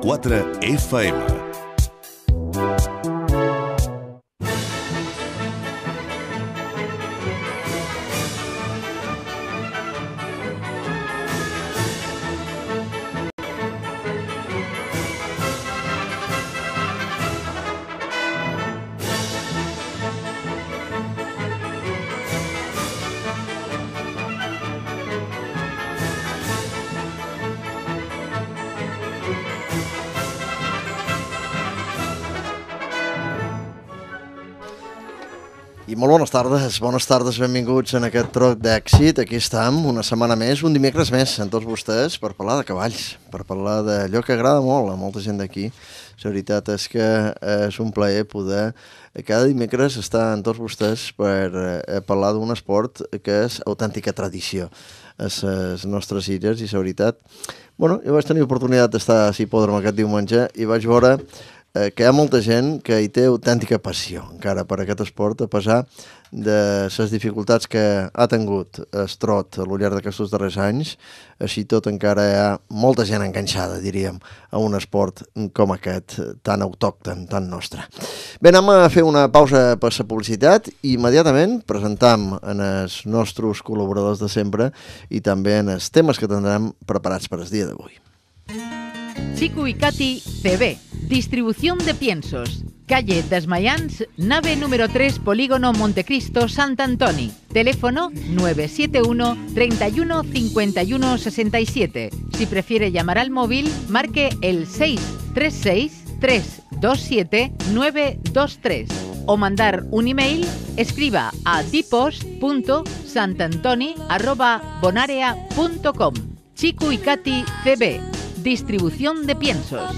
4 FM. I tardes, bones tardes, benvinguts en aquest troc d'èxit. Aquí estem, una setmana més, un dimecres més, amb tots vostès, per parlar de cavalls, per parlar d'allò que agrada molt a molta gent d'aquí. La veritat és que és un plaer poder cada dimecres estar amb tots vostès per eh, parlar d'un esport que és autèntica tradició a les nostres illes i la veritat, bueno, jo vaig tenir oportunitat d'estar a Cipòdrom aquest diumenge i vaig veure eh, que hi ha molta gent que hi té autèntica passió encara per aquest esport, a pesar de les dificultats que ha tingut Estrot a lo llarg d'aquests darrers anys, així tot encara hi ha molta gent enganxada, diríem, a un esport com aquest, tan autòcton, tan nostre. Bé, anem a fer una pausa per la publicitat i immediatament presentam en els nostres col·laboradors de sempre i també en els temes que tindrem preparats per al dia d'avui. Chico y Katy CB, distribución de piensos. Calle Desmayans, nave número 3, Polígono Montecristo, Sant Antoni. Teléfono 971 31 51 67. Si prefiere llamar al móvil, marque el 636 327 923 o mandar un email, escriba a dipos.santantoni.bonarea.com. Chico y Katy CB, distribución de piensos.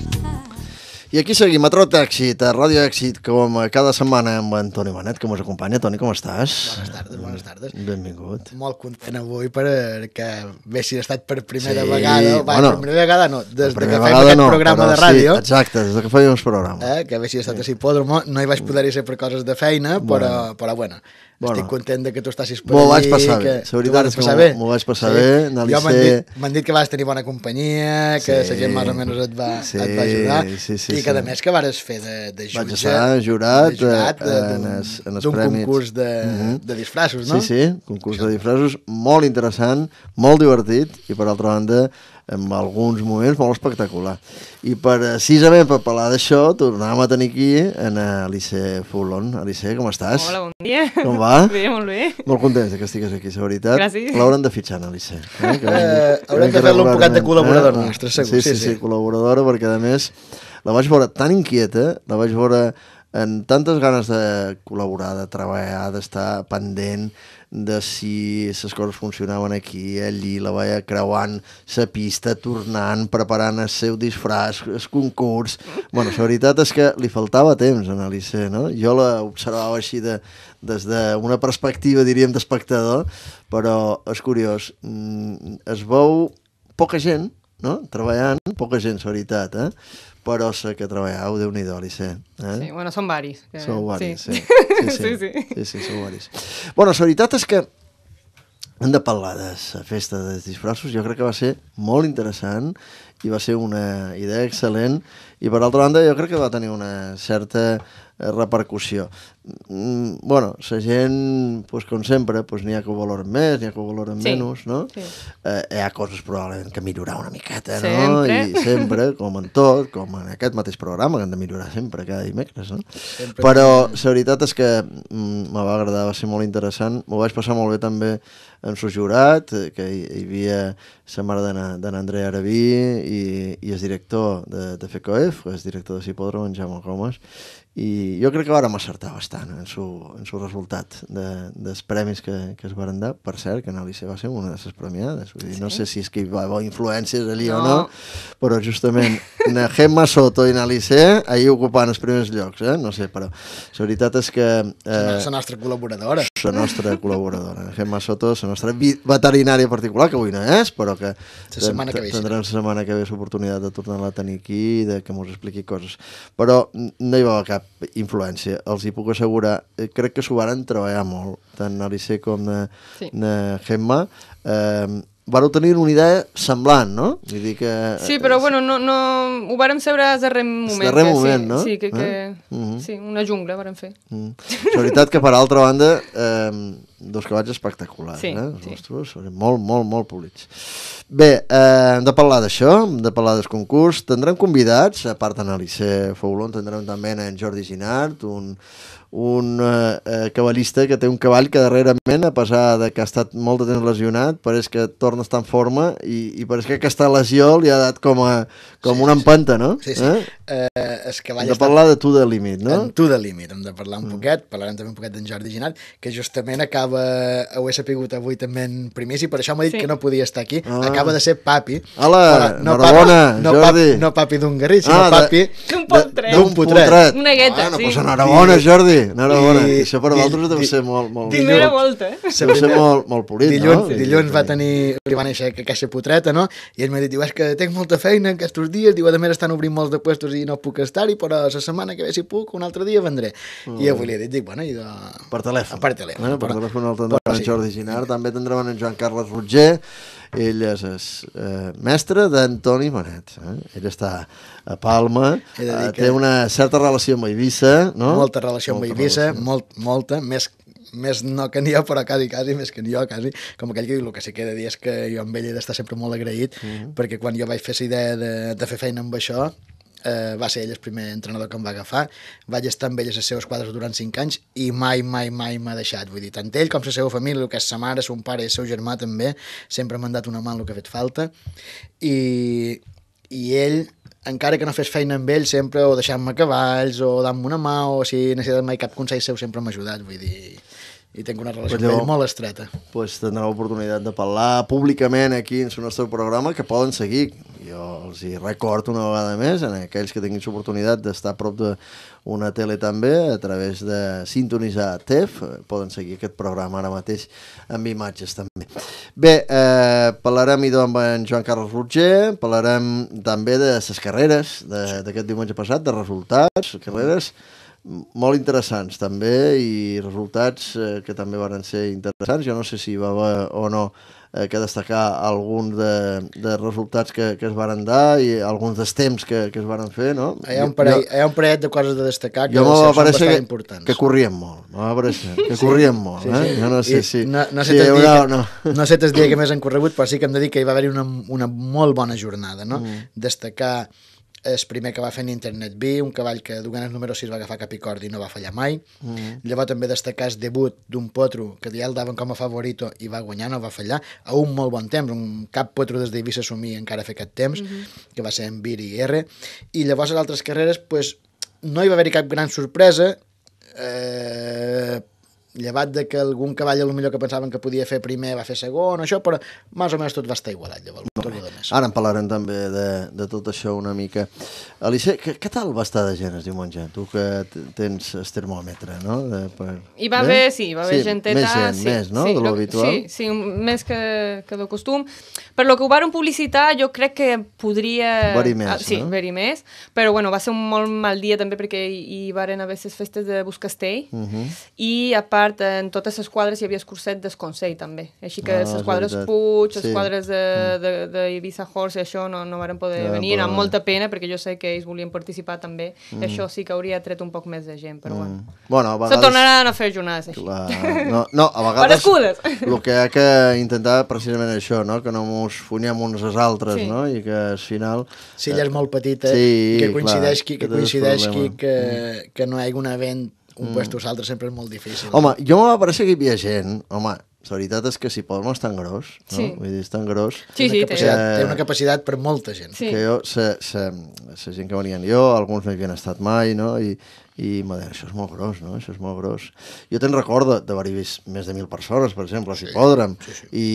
I aquí seguim a Trot Èxit, a Ràdio Èxit, com cada setmana amb en Toni Manet, que ens acompanya. Toni, com estàs? Bones tardes, bones tardes. Benvingut. Molt content avui perquè haguessin estat per primera Sí, vegada, va, bueno, per primera vegada no, des de que fèiem aquest no, programa però de ràdio, Sí, exacte, des de que fèiem uns programes. eh, que haguessin estat a Cipòdromo, no hi vaig poder-hi ser per coses de feina, però, però bueno, Bueno. estic content de que tu estàs per M'ho vaig passar bé. que La t'ho veritat és que m'ho- bé. vaig passar bé, anar al Jo m'han dit, dit que vas tenir bona companyia, que Sí. la gent més o menys et va, Sí, et va ajudar, sí, sí, i que sí. a més que vares fer de, de jutge, Vaig estar jurat, de jurat de- en els- en els d'un prèmits. concurs de, Mhm. de disfraços, no? Sí, sí, concurs de disfressos molt interessant, molt divertit i per altra banda en alguns moments molt espectacular. I precisament per parlar d'això tornàvem a tenir aquí en Alice Fulon. Alice, com estàs? Hola, bon dia. Com va? Bé, molt bé. Molt contents que estigues aquí, la veritat. Gràcies. L'haurem de fitxar, en Alice. Eh? Que Eh, que haurem de fer-lo un poquet de regularment, col·laborador eh? nostre, segur, Sí, sí, sí, sí, sí. col·laboradora, perquè a més la vaig veure tan inquieta, la vaig veure amb tantes ganes de col·laborar, de treballar, d'estar pendent de si les coses funcionaven aquí, allí, la veia creuant la pista, tornant, preparant el seu disfraç, el concurs... Bueno, la veritat és que li faltava temps a Alice, no? Jo la observava així de, des d'una perspectiva, diríem, d'espectador, però és curiós, mm, es veu poca gent, no?, treballant, poca gent, la veritat, eh? Però sé que treballeu, Déu-n'hi-do, Alice. Eh? Sí, bueno, són varis. Que... Sou varis, sí. Sí. Sí, sí. Sí, sí. sí, sí sou varis. Bueno, la veritat és que hem de parlar de la festa dels disfraços. Jo crec que va ser molt interessant i va ser una idea excel·lent i per altra banda jo crec que va tenir una certa eh, repercussió. Mm, bueno, la gent, pues, com sempre, pues, n'hi ha que ho valoren més, n'hi ha que ho valoren Sí, menys, no? sí. Eh, hi ha coses probablement que millorar una miqueta, no? Sempre. I sempre, com en tot, com en aquest mateix programa, que hem de millorar sempre cada dimecres, no? Sempre Però la veritat és que mm, me va agradar, va ser molt interessant, m'ho vaig passar molt bé també amb el jurat, eh, que hi, hi havia la mare d'en André Arabí i, i el director de, de FECOEF, el director de Cipòdrom, en Jaume Comas, i jo crec que vàrem acertar bastant en su, en su resultat de, dels premis que, que es varen dar. Per cert, que en Alice va ser una de les premiades. Vull dir, No sé si és que hi va haver influències allí o no, No. però justament na Gemma Soto i Alice ahir ocupant els primers llocs, eh? No sé, però la veritat és que... La Eh, nostra col·laboradora. la nostra col·laboradora, la Gemma Soto, la nostra veterinària particular, que avui no és, però que setmana que ve tindrem la setmana que ve l'oportunitat de tornar-la a tenir aquí i de que mos expliqui coses. Però no hi va haver cap influència, els hi puc assegurar. Eh, Crec que s'ho varen treballar molt, tant Alice com na, Sí. na Gemma. Eh, vareu tenir una idea semblant, no? Vull dir que... Sí, però bueno, no, no, ho vàrem saber al darrer moment. darrer moment, sí, no? Sí, que, que, Eh? Mhm. sí, una jungla vàrem fer. Mm. La veritat que, per altra banda, eh, dos cavalls espectaculars, Sí, eh? Els sí. vostres són molt, molt, molt polits. Bé, eh, hem de parlar d'això, hem de parlar del concurs. Tindrem convidats, a part d'Analice Foulon, tindrem també en Jordi Ginart, un, un eh, eh, cavallista que té un cavall que darrerament, a pesar de que ha estat molt de temps lesionat, pareix que torna a estar en forma i, i pareix que aquesta lesió li ha dat com, a, com una empenta, no? Sí, sí. Eh? Eh, el cavall Hem de està parlar de tu de límit, no? en tu de límit, hem de parlar un poquet, parlarem també un poquet d'en Jordi Ginat, que justament acaba, ho he sapigut avui també en primers i per això m'ha dit Sí. que no podia estar aquí, Ah. acaba de ser papi. Hola, no enhorabona, papi, no Jordi. Papi, no papi d'un garrí, sinó Ah, de- papi D'un potret. d'un potret. Una gueta, bueno, sí. Pues enhorabona, Jordi, enhorabona. I- I, això per a vosaltres deu ser molt, molt, Primera volta, eh? deu ser molt, molt polit, dilluns, no? dilluns va tenir, li va néixer aquesta potreta, no? I ell m'ha dit, diu, és que tinc molta feina aquests dies, diu, a més estan obrint molts de puestos i no puc estar-hi, però la setmana que ve si puc, un altre dia vendré. I avui li he dit, dic, bueno, i de... Per telèfon. Per telèfon, Eh, per però- telèfon el tindrem però en sí. Jordi Ginar. També tindrem en Joan Carles Roger. Ell és, és eh, mestre d'Antoni Manet. Eh? Ell està a Palma, eh, té una certa relació amb Eivissa, no? molta relació amb Molta Eivissa, relació. molt, molta, més més no que n'hi ha, però quasi, quasi, més que n'hi ha, quasi. Com aquell que diu, el que sí que he de dir és que jo amb ell he d'estar sempre molt agraït, Mhm. perquè quan jo vaig fer la idea de, de fer feina amb això, eh, va ser ell el primer entrenador que em va agafar, vaig estar amb ell a les seves quadres durant 5 anys i mai, mai, mai m'ha deixat. Vull dir, tant ell com la seva família, el que és sa mare, son pare i el seu germà també, sempre m'han dat una mà en el que ha fet falta. I, i ell, encara que no fes feina amb ell, sempre o deixant-me cavalls o dant-me una mà o si necessitat mai cap consell seu sempre m'ha ajudat, vull dir i tinc una relació Pues llavors- molt estreta. pues tindrà l'oportunitat de parlar públicament aquí en el nostre programa que poden seguir. Jo els hi recordo una vegada més en aquells que tinguin l'oportunitat d'estar a prop d'una tele també a través de sintonitzar TEF poden seguir aquest programa ara mateix amb imatges també. Bé, eh, parlarem idò amb en Joan Carles Roger, parlarem també de les carreres de- d'aquest diumenge passat, de resultats, carreres molt interessants també i resultats eh, que també van ser interessants. Jo no sé si hi va haver o no eh, que destacar alguns de, de resultats que, que es varen dar i alguns dels temps que, que es varen fer, no? Hi ha un parell, hi ha un parell de coses de destacar que jo, jo va bastant que, importants. que corrien molt, va parèixer que corrien molt, eh? Jo no sé I si... No, no sé si dia, o no. que, no sé el dia que més han corregut, però sí que hem de dir que hi va haver una, una molt bona jornada, no? Mm. Destacar el primer que va fer en Internet B, un cavall que el número 6 va agafar Capicordi i no va fallar mai. Mm. Llavors també destacar el debut d'un potro que ja el daven com a favorito i va guanyar, no va fallar, a un molt bon temps, un cap potro des d'Eivissa Sumí encara fet aquest temps, mm -hmm. que va ser en Vir i R. I llavors a les altres carreres, pues, no hi va haver cap gran sorpresa, eh, llevat de que algun cavall a lo millor que pensaven que podia fer primer va fer segon, això, però més o menys tot va estar igualat, llavors, tot el més. Ara en parlarem també de, de tot això una mica. Alice, què, què tal va estar de gent el diumenge? Tu que tens el termòmetre, no? De, per... Hi va haver, sí, hi va haver sí, genteta. Més gent, sí, més, no? Sí, de lo- l'habitual. Sí, sí, més que, que de costum. Per lo que ho varen publicitar, jo crec que podria... Haver-hi més, ah, sí, no? haver-hi més. Però, bueno, va ser un molt mal dia també perquè hi, hi varen haver les festes de Buscastell Uh -huh. i, a part, en totes les quadres hi havia el curset del Consell, també. Així que Ah, les és quadres veritat. Puig, les Sí. quadres de, de, de Ibiza Horse i això no, no varen poder Ja, venir, però- amb molta pena, perquè jo sé que ells volien participar també, i això sí que hauria tret un poc més de gent, però bueno. Bueno, a Se vegades... tornaran a fer jornades així. La... No, no, a vegades el que ha que intentar precisament això, no? que no mos fonem uns als altres Sí. no? i que al final Si ella és molt petita, Sí, que coincideix clar, que, que que coincideix problema. que, que no hi hagi un event un mm. l'altre sempre és molt difícil. Home, jo me va parèixer que hi havia gent, home, la veritat és que si Palma és tan gros, no? Sí. Vull dir, és tan gros, Sí, sí, una té. Eh, té una capacitat per molta gent. Sí. que jo, la, gent que venien jo, alguns no hi havien estat mai, no? I, i me deien, això és molt gros, no? Això és molt gros. Jo te'n recordo d'haver-hi vist més de mil persones, per exemple, si podrem, sí, sí. I,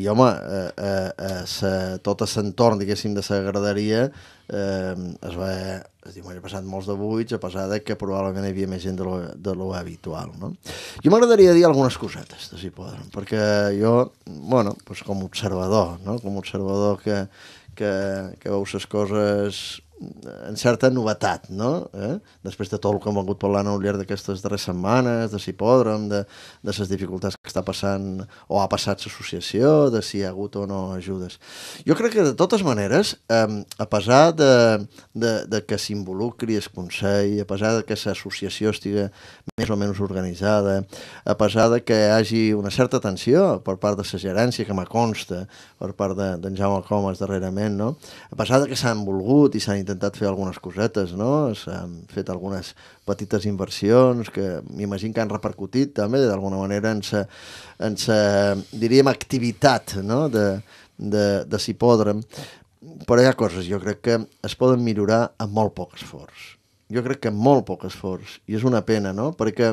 i home, eh, eh, eh, sa, tot l'entorn, diguéssim, de la graderia eh, es va es diumenge passat molts de buits, a pesar de que probablement hi havia més gent de lo, de lo habitual, no? Jo m'agradaria dir algunes cosetes, si poden, perquè jo, bueno, pues com observador, no? Com observador que, que, que veus les coses en certa novetat, no? Eh? Després de tot el que hem volgut parlar al llarg d'aquestes darreres setmanes, de l'hipòdrom, de, de les dificultats que està passant o ha passat l'associació, de si hi ha hagut o no ajudes. Jo crec que de totes maneres, eh, a pesar de, de, de que s'involucri el Consell, a pesar de que l'associació estigui més o menys organitzada, a pesar de que hi hagi una certa tensió per part de la gerència que me consta, per part d'en de, Jaume Comas darrerament, no? a pesar de que s'han volgut i s'han intentat fer algunes cosetes, no? s'han fet algunes petites inversions que m'imagino que han repercutit també d'alguna manera en sa, en sa, diríem, activitat no? de, de, de Cipòdrem, però hi ha coses, jo crec que es poden millorar amb molt poc esforç. Jo crec que amb molt poc esforç, i és una pena, no? Perquè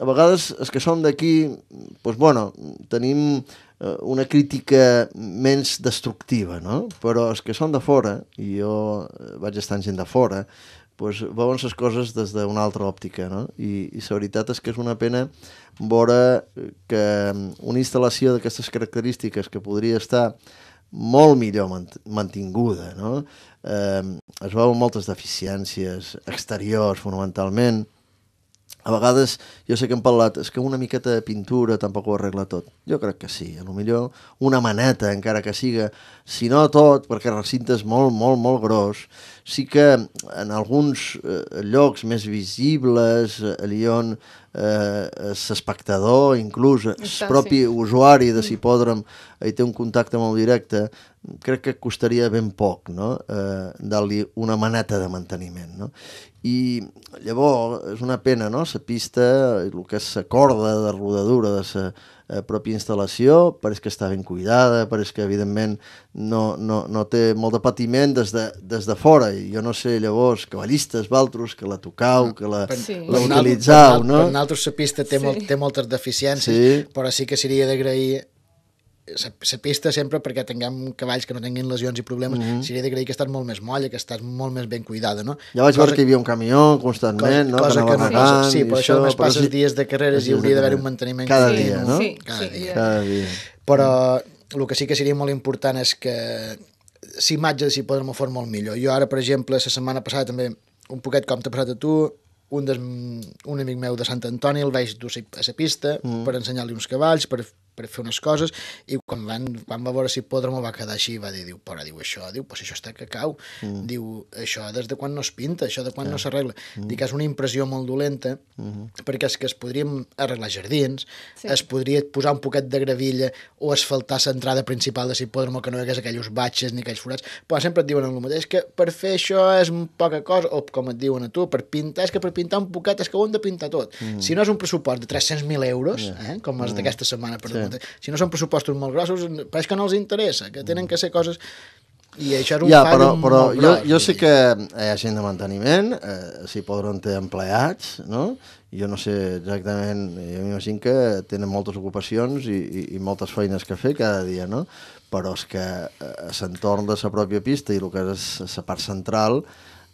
a vegades els que som d'aquí, doncs, bueno, tenim una crítica menys destructiva, no? Però els que són de fora, i jo eh, vaig estar gent de fora, doncs veuen les coses des d'una altra òptica, no? I, I la veritat és que és una pena veure que una instal·lació d'aquestes característiques que podria estar molt millor mantinguda, no? Eh, es veuen moltes deficiències exteriors, fonamentalment, a vegades, jo sé que hem parlat, és que una miqueta de pintura tampoc ho arregla tot. Jo crec que sí, a lo millor una maneta, encara que siga, si no tot, perquè el recinte és molt, molt, molt gros, sí que en alguns eh, llocs més visibles, eh, allà on eh, l'espectador, inclús el propi sí. usuari de Cipòdrom, hi té un contacte molt directe, crec que costaria ben poc no? eh, dar-li una maneta de manteniment. No? I llavors és una pena, no?, la pista, el que és la corda de rodadura de la eh, pròpia instal·lació, pareix que està ben cuidada, pareix que evidentment no, no, no té molt de patiment des de, des de fora, i jo no sé llavors, cavallistes, valtros, que la tocau, que la, sí. la utilitzau, no? Per nosaltres la pista té, sí. molt, té moltes deficiències, sí. però sí que seria d'agrair la pista sempre perquè tinguem cavalls que no tinguin lesions i problemes, mm -hmm. seria d'agrair que estàs molt més molla, que estàs molt més ben cuidada, no? Ja vaig cosa, veure que hi havia un camió constantment, cosa, no? Cosa que, que no regant, sí, però això només passes sí, dies de carreres i hauria d'haver un manteniment cada dia, no? Sí, cada, sí, dia. cada dia. Però el que sí que seria molt important és que si imatge de si podrem fer molt millor. Jo ara, per exemple, la setmana passada també, un poquet com t'ha passat a tu, un, des, un amic meu de Sant Antoni el vaig dur a la pista mm. per ensenyar-li uns cavalls, per per fer unes coses, i quan, van, quan va veure si Podremo va quedar així, va dir, diu, però diu això, diu, pues això està que cau, mm. diu, això des de quan no es pinta, això de quan yeah. no s'arregla. Mm. Dic que és una impressió molt dolenta, mm -hmm. perquè és que es podríem arreglar jardins, sí. es podria posar un poquet de gravilla o asfaltar l'entrada principal de si Podremo que no hi hagués aquells batxes ni aquells forats, però sempre et diuen el mateix, que per fer això és poca cosa, o com et diuen a tu, per pintar, és que per pintar un poquet és que ho hem de pintar tot. Mm. Si no és un pressupost de 300.000 euros, yeah. eh, com els mm. d'aquesta setmana, per sí si no són pressupostos molt grossos, pareix que no els interessa, que tenen que ser coses i això és un ja, però, però molt jo, gros, jo sé que hi ha gent de manteniment, eh, si podran ter empleats, no? jo no sé exactament, jo m'imagino que tenen moltes ocupacions i, i, i moltes feines que fer cada dia, no? però és que eh, l'entorn de la pròpia pista i el que és la part central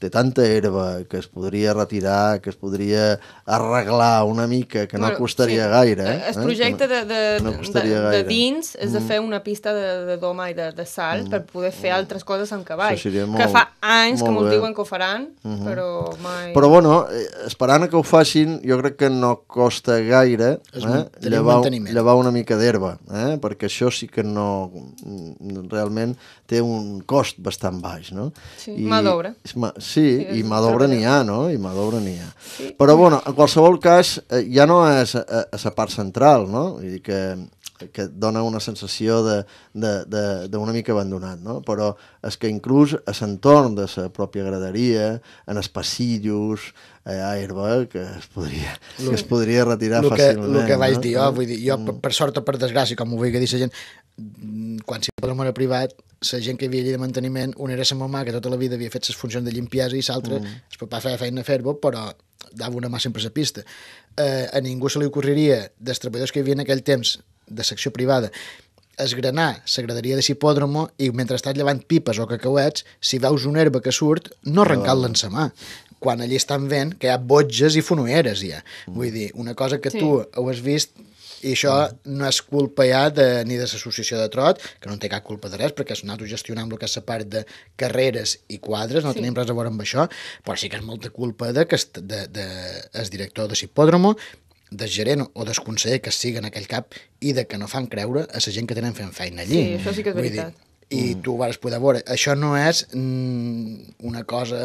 té tanta herba que es podria retirar, que es podria arreglar una mica, que no bueno, costaria sí. gaire. Eh? El projecte de, de, no de, de dins és de mm. fer una pista de, de doma i de, de sal mm. per poder fer mm. altres coses amb cavall. Molt, que fa anys que molts diuen que ho faran, mm -hmm. però mai... Però bueno, eh, esperant que ho facin, jo crec que no costa gaire eh? llevar, llevar una mica d'herba, eh? perquè això sí que no... realment té un cost bastant baix, no? Sí, I, mà d'obra. Sí, sí, i mà d'obra n'hi ha, no? I mà d'obra n'hi ha. Sí. Però, bueno, en qualsevol cas, eh, ja no és a, a, a la part central, no? Vull dir que que dona una sensació d'una mica abandonat, no? però és que inclús a l'entorn de la pròpia graderia, en els passillos, hi ha herba que es podria, lo, que es podria retirar lo fàcilment. El que vaig no? dir jo, vull dir, jo mm. per, per sort o per desgràcia, com ho vull dir la gent, quan s'hi posa era privat, la gent que havia allà de manteniment, una era la mamà, que tota la vida havia fet les funcions de limpiesa, i l'altra, mm. el papà feia feina a fer-ho, però dava una mà sempre a la pista. Eh, a ningú se li ocorreria, dels treballadors que hi havia en aquell temps, de secció privada, esgranar la graderia de Cipòdromo i mentre estàs llevant pipes o cacauets, si veus una herba que surt, no arrencar-la en sa mà quan allí estan vent que hi ha botges i fonoeres ja. Mm. Vull dir, una cosa que sí. tu ho has vist I això no és culpa ja de, ni de l'associació de trot, que no en té cap culpa de res, perquè nosaltres gestionem el que és la part de carreres i quadres, no sí. tenim res a veure amb això, però sí que és molta culpa de que de, de, de, el director de l'hipòdromo del gerent o del conseller que siga en aquell cap i de que no fan creure a la gent que tenen fent feina allí. Sí, això sí que és veritat. Dir, I mm. tu vas poder veure, això no és mm, una cosa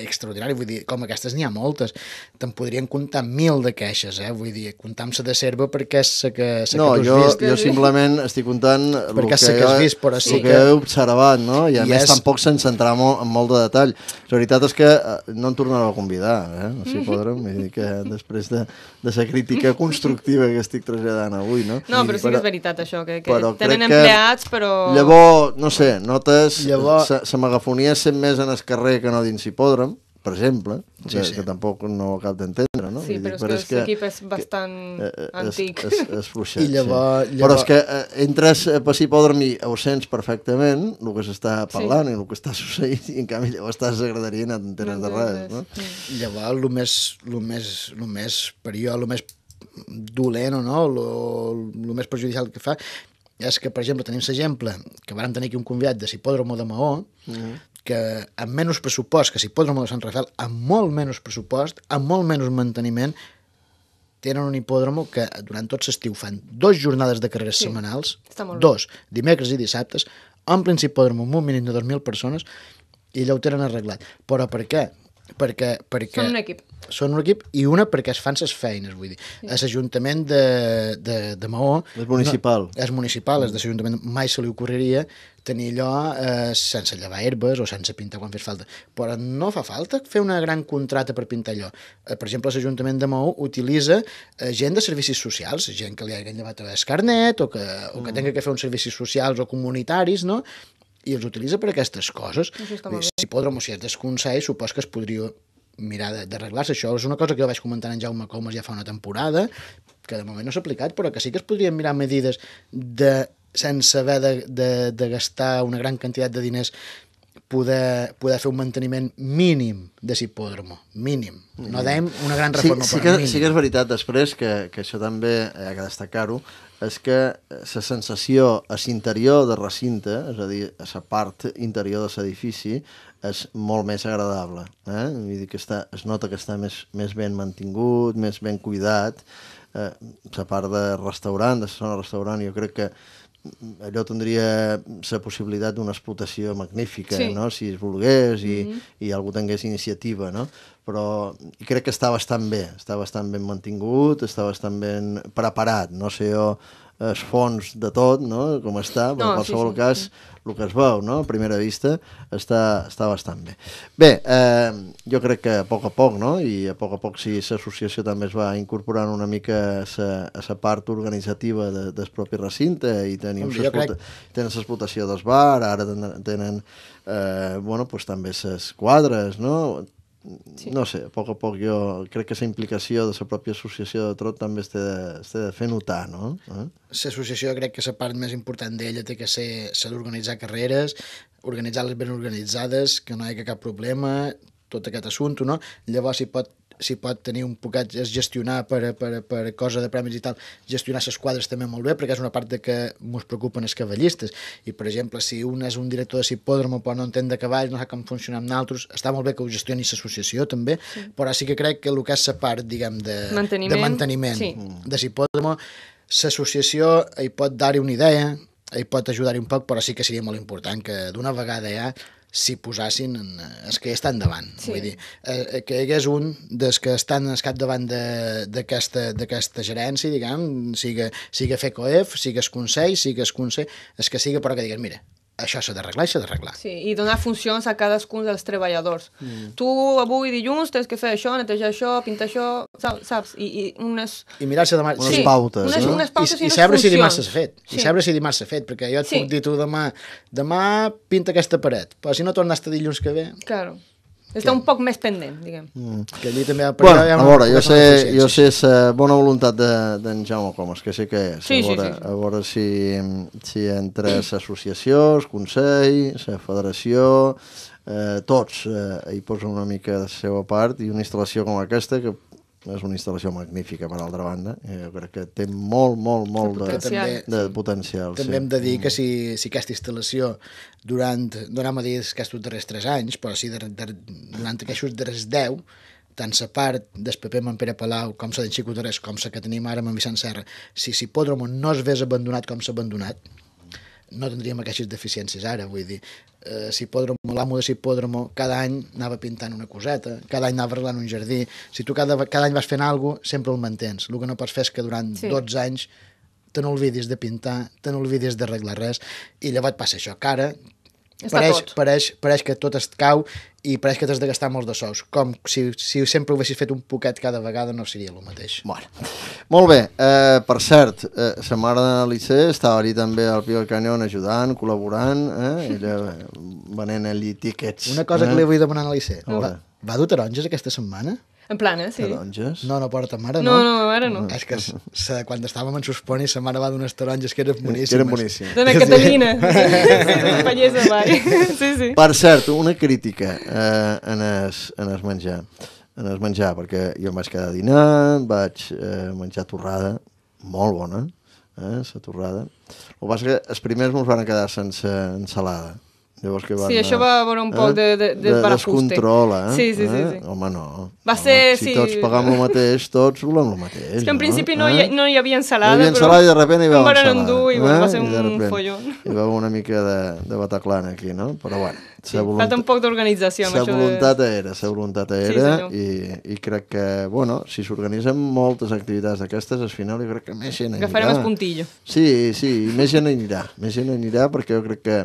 extraordinari, vull dir, com aquestes n'hi ha moltes. Te'n podrien comptar mil de queixes, eh? Vull dir, comptar amb de serva perquè és la que, sa no, que jo, vist. jo simplement estic comptant perquè el que, que has vist, però sí que... que he observat, no? I a I més és... tampoc se'n centrar molt, en molt de detall. La veritat és que eh, no em tornarà a convidar, eh? Si mm podrem, vull dir que després de, de la crítica constructiva que estic traslladant avui, no? No, però sí que és veritat això, que, que tenen empleats, però... Llavors, no sé, notes Llavors... la megafonia sent més en el carrer que no dins hipòdrom, per exemple, sí, que, sí. que tampoc no ho acab d'entendre, no? Sí, però, dir, és, que l'equip és bastant que, eh, antic. És, és, és fluixet, I llavors, sí. llavors... Però és que eh, entres per hipòdrom i ho sents perfectament, el que s'està parlant sí. i el que està succeint, i en canvi llavors estàs a graderia i no t'enteres no, de res, no? Sí. Llavors, el més, el més, el més jo, el més dolent o no, el més perjudicial que fa és que, per exemple, tenim l'exemple que vam tenir aquí un convidat de Hipòdromo de Maó, uh -huh que amb menys pressupost que si hipòdromo de Sant Rafael, amb molt menys pressupost, amb molt menys manteniment, tenen un hipòdromo que durant tot l'estiu fan dos jornades de carreres sí, setmanals, dos, dimecres i dissabtes, omplen l'hipòdromo amb un mínim de 2.000 persones i allò ho tenen arreglat. Però per què? Perquè, perquè són un equip. Són un equip i una perquè es fan ses feines, vull dir. Sí. L'Ajuntament de, de, de Maó... És municipal. No, és municipal, és de l'Ajuntament, mai se li ocorreria tenir allò eh, sense llevar herbes o sense pintar quan fes falta. Però no fa falta fer una gran contrata per pintar allò. Eh, per exemple, l'Ajuntament de Maó utilitza eh, gent de servicis socials, gent que li hagin llevat el carnet o que, o que mm. tenga que fer uns servicis socials o comunitaris, no? I els utilitza per aquestes coses. Si podrem, o si és desconsell, supos que es podria mirar d'arreglar-se. Això és una cosa que jo vaig comentar en Jaume Comas ja fa una temporada, que de moment no s'ha aplicat, però que sí que es podrien mirar medides de, sense haver de, de, de gastar una gran quantitat de diners poder, poder fer un manteniment mínim de l'hipòdromo, mínim. No dèiem una gran reforma, sí, sí però que, Sí que és veritat després que, que això també hi ha que destacar-ho, és que la sensació a l'interior de recinte, és a dir, a la part interior de l'edifici, és molt més agradable. Eh? Vull dir que està, es nota que està més, més ben mantingut, més ben cuidat. Eh, la part de restaurant, de la zona restaurant, jo crec que allò tindria la possibilitat d'una explotació magnífica, sí. no? si es volgués i, mm -hmm. i algú tingués iniciativa, no? però crec que està bastant bé, està bastant ben mantingut, està bastant ben preparat, no sé jo el fons de tot, no? com està, però no, en qualsevol sí, sí, cas sí el que es veu, no? a primera vista, està, està bastant bé. Bé, eh, jo crec que a poc a poc, no? i a poc a poc si l'associació també es va incorporant una mica a la part organitzativa de, del propi recinte i crec... tenen l'explotació dels bar, ara tenen, tenen eh, bueno, pues, també les quadres, no? Sí. No sé, a poc a poc jo crec que la implicació de la pròpia associació de trot també es té de, es té de fer notar, no? Eh? L'associació crec que la part més important d'ella té que ser ser d'organitzar carreres, organitzar-les ben organitzades, que no hi hagi cap problema, tot aquest assumpte, no? Llavors, si pot si pot tenir un poquet, és gestionar per, per, per cosa de premis i tal, gestionar les quadres també molt bé, perquè és una part de que ens preocupen els cavallistes. I, per exemple, si un és un director de hipòdromo però no entén de cavalls, no sap com funcionar amb naltros, està molt bé que ho gestioni l'associació també, sí. però sí que crec que el que és la part, diguem, de manteniment, de, manteniment sí. de hipòdromo, l'associació hi pot dar-hi una idea, hi pot ajudar-hi un poc, però sí que seria molt important que d'una vegada ja si posassin en, els que estan davant. Sí. Vull dir, eh, que hi hagués un dels que estan al capdavant d'aquesta gerència, diguem, siga, siga FECOEF, siga el Consell, siga el Consell, és que siga però que digues, mira, això s'ha d'arreglar i s'ha d'arreglar. Sí, i donar funcions a cadascun dels treballadors. Mm. Tu avui dilluns tens que fer això, netejar això, pintar això, saps? I, i unes... I mirar-se demà... Unes sí, pautes, unes, no? Unes pautes I, i, i saber si dimarts s'ha fet. Sí. I saber si dimarts s'ha fet, perquè jo et sí. puc dir tu demà, demà pinta aquesta paret, però si no tornes a dilluns que ve... Claro. Està un poc més pendent, diguem. Mm. Que allí també ha bueno, a veure, jo sé, jo sé la bona voluntat d'en de, Jaume Comas, que sé que és. Sí, a veure, sí, sí, sí. A veure si, si entre l'associació, el Consell, la federació, eh, tots eh, hi posen una mica de la seva part i una instal·lació com aquesta que és una instal·lació magnífica, per altra banda. Eh, Jo crec que té molt, molt, molt de, potencial. de potencial. També sí. hem de dir que si, si aquesta instal·lació durant, no anem a dir aquests darrers 3 anys, però sí dar, dar, durant aquests darrers 10, tant la part del paper amb en Pere Palau com la d'en Xico Torres, com la que tenim ara amb en Vicent Serra, si l'hipòdromo no es vés abandonat com s'ha abandonat, no tindríem aquestes deficiències ara, vull dir, eh, l'hipòdromo, l'amo de l'hipòdromo, cada any anava pintant una coseta, cada any anava arreglant un jardí, si tu cada, cada any vas fent alguna cosa, sempre el mantens. El que no pots fer és que durant Sí. sí. 12 anys te n'olvidis de pintar, te n'olvidis d'arreglar res, i llavors passa això, que ara Està pareix, tot. pareix, pareix que tot es cau i pareix que t'has de gastar molts de sous. Com si, si sempre ho haguessis fet un poquet cada vegada no seria el mateix. Bueno. Molt bé, eh, per cert, eh, sa mare de l'Alice estava allí també al Pio del Canyon ajudant, col·laborant, eh, ella eh, venent allí tíquets. Una cosa eh? que li vull demanar a l'Alice. Va, va dur taronges aquesta setmana? En plan, eh? Sí. Taronges. No, no porta mare, No, no? no, ara no. És que sa, quan estàvem en Susponi, sa mare va donar taronges que eren boníssimes. Que eren boníssimes. Dona Catalina. Pallesa, vai. Sí, sí. Per cert, una crítica eh, en, es, en es menjar. En es menjar, perquè jo em vaig quedar a dinar, vaig eh, menjar torrada, molt bona, eh, la torrada. El que passa que els primers ens van quedar sense ensalada. Llavors que van, Sí, això va veure un poc de- de- de barajuste. descontrol, eh? Sí, sí, sí, eh? sí. Home, no. Va Home, ser, si sí. tots pagam el mateix, tots volem el mateix. És que en no? principi no, hi, Eh? no hi havia ensalada, no hi havia ensalada i de repente hi va ensalada. endur i bueno, va ser de un repente follon. Hi va una mica de, de bataclan aquí, no? Però bueno, Sí, sa falta un poc d'organització la això voluntat de... era, la voluntat Sí, era senyor. i, i crec que, bueno, si s'organitzen moltes activitats d'aquestes, al final jo crec que més gent anirà. Agafarem el puntillo. Sí, sí, més gent anirà, més gent anirà perquè jo crec que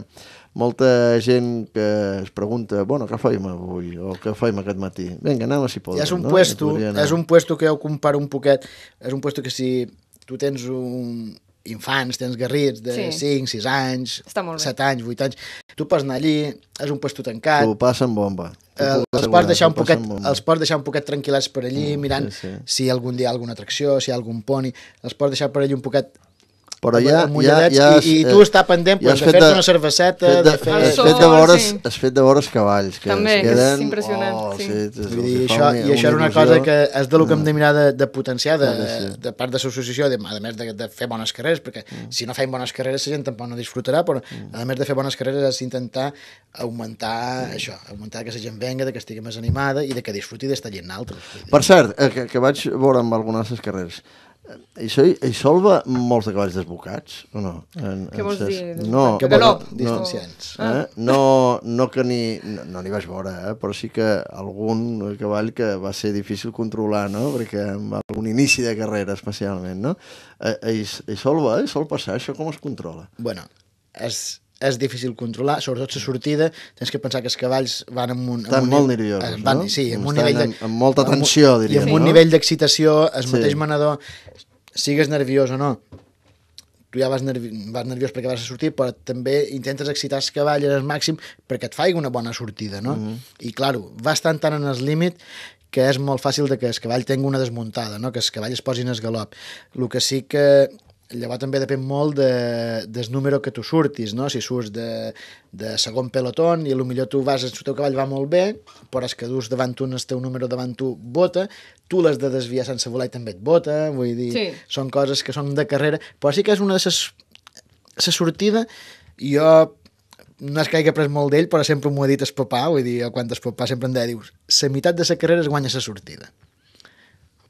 molta gent que es pregunta, bueno, què feim avui o què feim aquest matí? Vinga, anem a si podem, I és un no? puesto, és un puesto que jo comparo un poquet, és un puesto que si tu tens un infants, tens garrits de Sí. sí. 5, 6 anys, Està molt bé. 7 anys, 8 anys, tu pots anar allí, és un puesto tancat, T'ho passen bomba. T'ho el, puc els, pots deixar un poquet, bomba. els pots deixar un poquet tranquil·lats per allí, Mm, mirant sí, sí. si algun dia hi ha alguna atracció, si hi ha algun poni, els pots deixar per allí un poquet Però ja, ja, ja has, i, i eh, tu està pendent ja pues, has de fer-te una cerveseta, fet de, de, fer... Has fet de veure, sí. has fet de veure els cavalls que També, es que és queden... impressionant, Oh, sí. sí, sí, Vull dir, això, I això era una cosa que és de lo que hem de mirar de, de potenciar de, Ha de part de l'associació, de- a més de, de fer bones carreres, perquè Mm. si no fem bones carreres la gent tampoc no disfrutarà, però a més de fer bones carreres és intentar augmentar això, augmentar que la gent venga, de que estigui més animada i de que disfruti d'estar allà en altres. Per cert, eh, que, que vaig veure amb algunes de les carreres, eh, això hi, hi solva molts de cavalls desbocats, o no? En, Què vols ses- dir? No, Que galop? no, Distanciants. Eh? No, no que ni... No no n'hi vaig veure, eh? però sí que algun cavall que va ser difícil controlar, no? Perquè amb algun inici de carrera especialment, no? Eh, hi, hi sol va, hi sol passar, això com es controla? bueno, és, és difícil controlar, sobretot la sortida, tens que pensar que els cavalls van amb un... Estan amb un molt nerviosos, eh, van, no? Sí, amb un Estan nivell de... amb- amb molta amb un- tensió, I diríem, amb un no? nivell d'excitació, el Sí. mateix manador, sigues nerviós o no, tu ja vas, nervi vas nerviós perquè vas a sortir, però també intentes excitar el cavall al màxim perquè et faig una bona sortida, no? Mhm. I, claro, vas tan tant en el límit que és molt fàcil de que el cavall tingui una desmuntada, no? que el cavall es posi en el galop. El que sí que llavors també depèn molt de, del número que tu surtis, no? si surts de, de segon pelotón i millor tu vas, el teu cavall va molt bé, però els que dus davant tu, el teu número davant tu bota, tu l'has de desviar sense volar i també et bota, vull dir, Sí. són coses que són de carrera, però sí que és una de les... La sortida, jo no és que hagi après molt d'ell, però sempre m'ho ha dit el papà, vull dir, quan el papà sempre em deia, dius, la meitat de la carrera es guanya la sortida.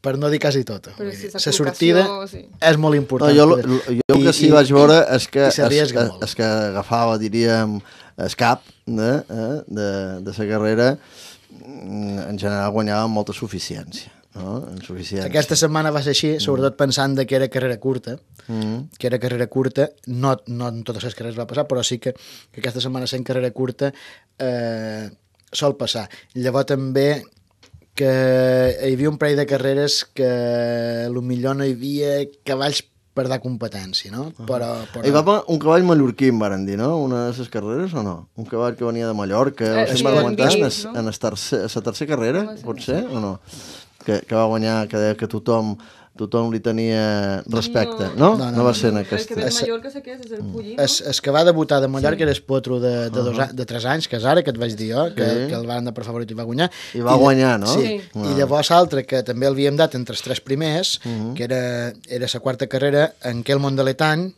Per no dir quasi tota. Però si la sortida sí. és molt No, important. jo, poder- jo, jo el que sí i- vaig veure és que i es, es, es que agafava, diríem, el cap de, eh, de, de la carrera, mm, en general guanyava amb molta suficiència. No? En suficiència. Aquesta setmana va ser així, sobretot pensant de que era carrera curta, Mm. que era carrera curta, no, no en totes les carreres va passar, però sí que, que aquesta setmana sent carrera curta eh, sol passar. Llavors també que hi havia un parell de carreres que millor no hi havia cavalls per dar competència, no? Però, però... Hi va un cavall mallorquí, em varen dir, no? Una de les carreres o no? Un cavall que venia de Mallorca, Eh, sí, va en aguantar en, es, no? en la tercera carrera, pot ser, o no? Que, que va guanyar, que deia que tothom tothom li tenia respecte, no? No. No, No, no, va no, ser en El que aquesta... ve de Es- Mallorca sé què és, és el no? Es, es que va debutar de Mallorca sí. era el potro de, de, dos, a- de 3 anys, que és ara, que et vaig dir jo, que, Sí. que el van dar per favorit i va guanyar. I va guanyar, no? Sí, Sí. i llavors l'altre, que també l'havíem dat entre els tres primers, Mhm. que era, era la quarta carrera, en què el Mondaletany,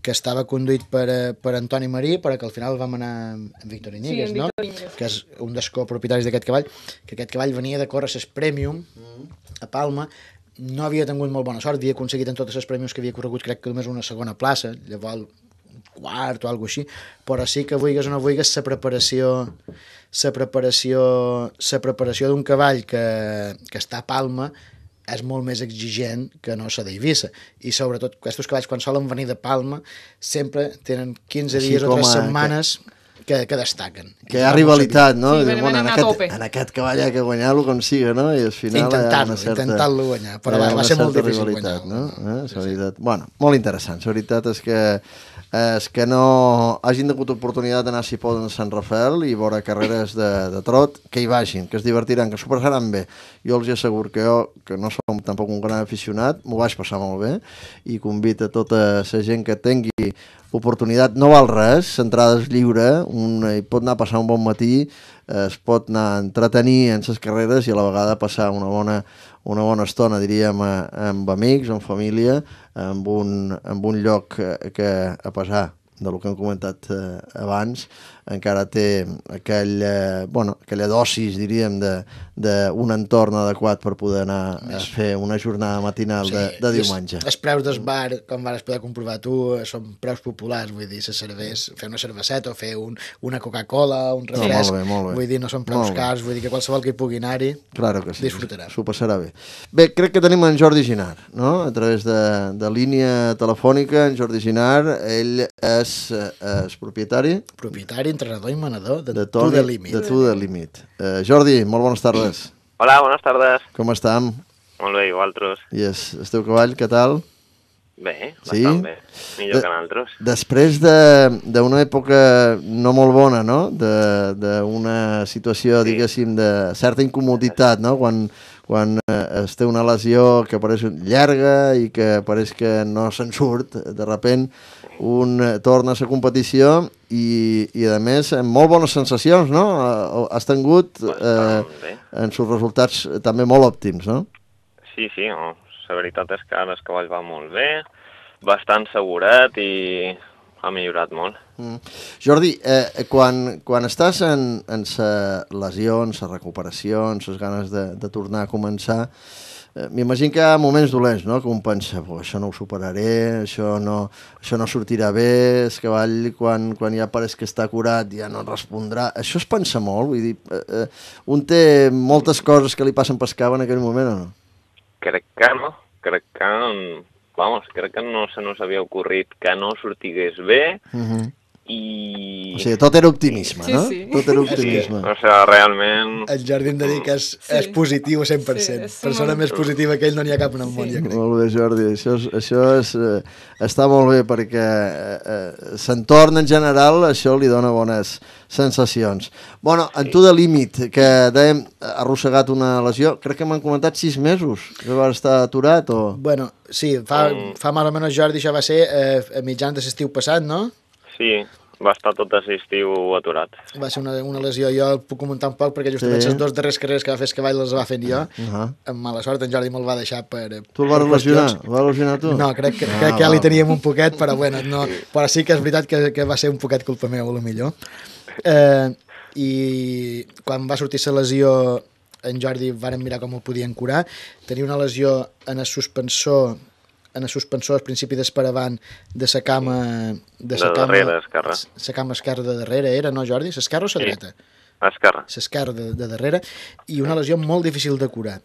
que estava conduït per, eh, per Antoni Marí, però que al final vam anar amb Víctor Iñiguez, en no? Iñiguez. que és un dels copropietaris d'aquest cavall, que aquest cavall venia de córrer ses Premium a Palma, no havia tingut molt bona sort, havia aconseguit en totes les prèmiums que havia corregut crec que només una segona plaça, llavors un quart o alguna així, però sí que vulguis o no vulguis la preparació la preparació la preparació d'un cavall que, que està a Palma és molt més exigent que no la d'Eivissa. I sobretot aquests cavalls quan solen venir de Palma sempre tenen 15 Així dies o com 3 a- setmanes que, que destaquen. Que hi ha rivalitat, no? Sí, bueno, en, aquest, en aquest cavall ha que guanyar-lo com siga, no? I al final hi ha Intentar-lo, una certa... intentar-lo guanyar, però va- va ser molt difícil rivalitat, guanyar-lo. No? Eh? La veritat. Bueno, molt interessant. La veritat és que és que no hagin tingut oportunitat d'anar si poden a Sant Rafael i veure carreres de, de trot, que hi vagin, que es divertiran, que s'ho passaran bé. Jo els hi asseguro que jo, que no som tampoc un gran aficionat, m'ho vaig passar molt bé i convito a tota la gent que tingui oportunitat, no val res, l'entrada és lliure, un, hi pot anar a passar un bon matí, eh, es pot anar a entretenir en les carreres i a la vegada passar una bona, una bona estona, diríem, eh, amb amics, amb família, amb un, amb un lloc eh, que, a pesar del que hem comentat eh, abans, encara té aquell, eh, bueno, aquella dosis, diríem, de- d'un entorn adequat per poder anar a fer una jornada matinal de, de i els- diumenge. Els preus del bar, com vas poder comprovar tu, eh, són preus populars, vull dir, se serveix, fer una cerveseta o fer un, una Coca-Cola, un refresc, molt bé, molt bé. vull dir, no són preus Molt cars, vull dir que qualsevol que hi pugui anar-hi, Claro que sí. Disfrutarà. S'ho passarà bé. Bé, crec que tenim en Jordi Ginar, no? A través de, de línia telefònica, en Jordi Ginar, ell és, eh, és propietari propietari, entrenador i manador de, de de Toni, To The Limit. de To The Limit. Eh, Jordi, molt bones tardes. Hola, bones tardes. Com estem? Molt bé, i vosaltres? I es, el teu cavall, què tal? Bé, Sí? bastant bé. Millor Eh, que nosaltres. Després de- d'una època no molt bona, no? De- D'una situació, Sí. diguéssim, de certa incomoditat, no? Quan, quan eh, es té una lesió que pareix llarga i que pareix que no se'n surt, de repent un eh, torna a la competició i, i a més amb molt bones sensacions, no? Eh, Has tingut eh, en seus resultats també molt òptims, no? Sí, sí, no. la veritat és que ara el cavall va molt bé, bastant segurat i ha millorat molt. Mm. Jordi, eh, quan, quan estàs en, en sa lesió, en sa recuperació, en ses ganes de, de tornar a començar, eh, m'imagino que hi ha moments dolents, no?, que un pensa, "Bo, això no ho superaré, això no, això no sortirà bé, el cavall, quan, quan ja pareix que està curat, ja no respondrà. Això es pensa molt, vull dir, eh, eh, un té moltes coses que li passen per cava en aquell moment, o no? Crec que no, crec que... Vamos, crec que no se nos havia ocorrit que no sortigués bé Uh -huh. I... O sigui, tot era optimisme, Sí, no? sí. Tot era sí, optimisme. o sigui, realment... El Jordi em dedica és, Sí. és positiu 100%. Sí, és Persona molt- més positiva que ell no n'hi ha cap en el món, Sí. jo crec. Molt bé, Jordi. Això, és, això és, eh, està molt bé perquè eh, eh, l'entorn en general això li dona bones sensacions. Bueno, en tu de límit, que dèiem ha arrossegat una lesió, crec que m'han comentat sis mesos que va estar aturat o... Bueno, sí, fa, Mm. fa més o menys Jordi, això va ser eh, a mitjans de l'estiu passat, no? Sí, va estar tot l'estiu aturat. Va ser una, una lesió, jo el puc comentar un poc perquè justament Sí. les dues darreres carreres que va fer el cavall les va fent jo, Uh -huh. amb mala sort en Jordi me'l va deixar per... eh, Tu el vas lesionar? El vas lesionar tu? No, crec que, Ah, crec que ja li teníem un poquet, però bueno, no, però sí que és veritat que, que va ser un poquet culpa meva, a millor. Eh, I quan va sortir la lesió, en Jordi varen mirar com el podien curar. Tenia una lesió en el suspensor en el suspensor al principi d'esparavant de la cama... De sa cama, darrere, esquerra. La cama esquerra de darrere era, no, Jordi? L'esquerra o la Sí. dreta? Esquerra. l'esquerra de, de darrere, i una lesió molt difícil de curar.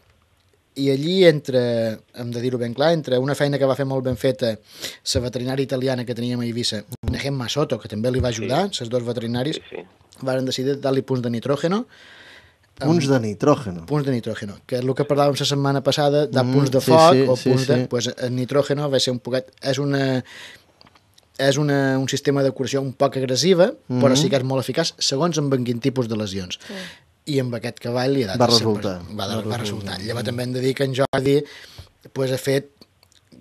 I allí, entre, hem de dir-ho ben clar, entre una feina que va fer molt ben feta la veterinària italiana que teníem a Eivissa, Nehem Masoto, que també li va ajudar, els dos veterinaris, Sí, sí. varen decidir dar-li punts de nitrógeno, Punts de nitrógeno. punts de nitrógeno, que és el que parlàvem la setmana passada, de Mm, punts de sí, foc sí, o sí, punts de... sí. Pues, el nitrógeno va ser un poquet... És una és una, un sistema de curació un poc agressiva, Mhm. però sí que és molt eficaç segons amb en quin tipus de lesions. I amb aquest cavall li ha dat Va el 100%. resultar. Va, Va va, va resultar. resultar. Llavors també hem de dir que en Jordi pues, ha fet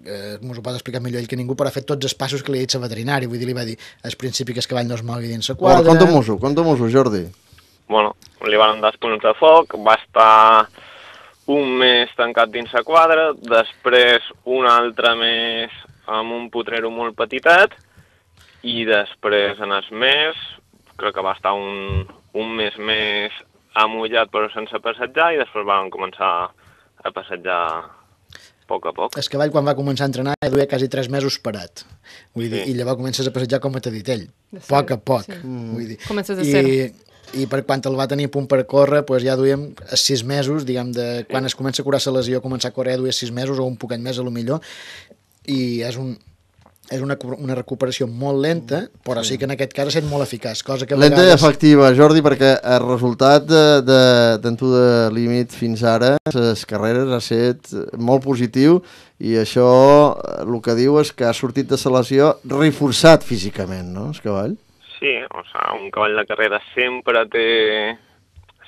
eh, mos ho pot explicar millor ell que ningú, però ha fet tots els passos que li ha dit la veterinari. Vull dir, li va dir al principi que el cavall no es mogui dins la Bueno, quadra. Conta-m'ho-ho, conta-m'ho-ho, Jordi. Bueno, li van dar els punts de foc, va estar un mes tancat dins la quadra, després un altre mes amb un potrero molt petitet, i després en els mes, crec que va estar un, un mes més amullat però sense passejar, i després van començar a passejar a poc a poc. El cavall, quan va començar a entrenar, ja duia quasi 3 mesos parat. Vull dir, Sí. I llavors comences a passejar com t'ha dit ell, a poc a poc. sí. Vull dir. Comences de I, zero. I per quan el va tenir a punt per córrer, pues ja duíem 6 mesos, diguem, de quan es comença a curar la lesió, començar a córrer, duia 6 mesos o un poquet més a lo millor, i és un és una, una recuperació molt lenta, però sí que en aquest cas ha estat molt eficaç, cosa que Lenta i vegades... efectiva, Jordi, perquè el resultat de, de, tu de límit fins ara, les carreres, ha estat molt positiu i això el que diu és que ha sortit de la lesió reforçat físicament, no, el cavall? Sí, o sea, un cavall de carrera sempre té,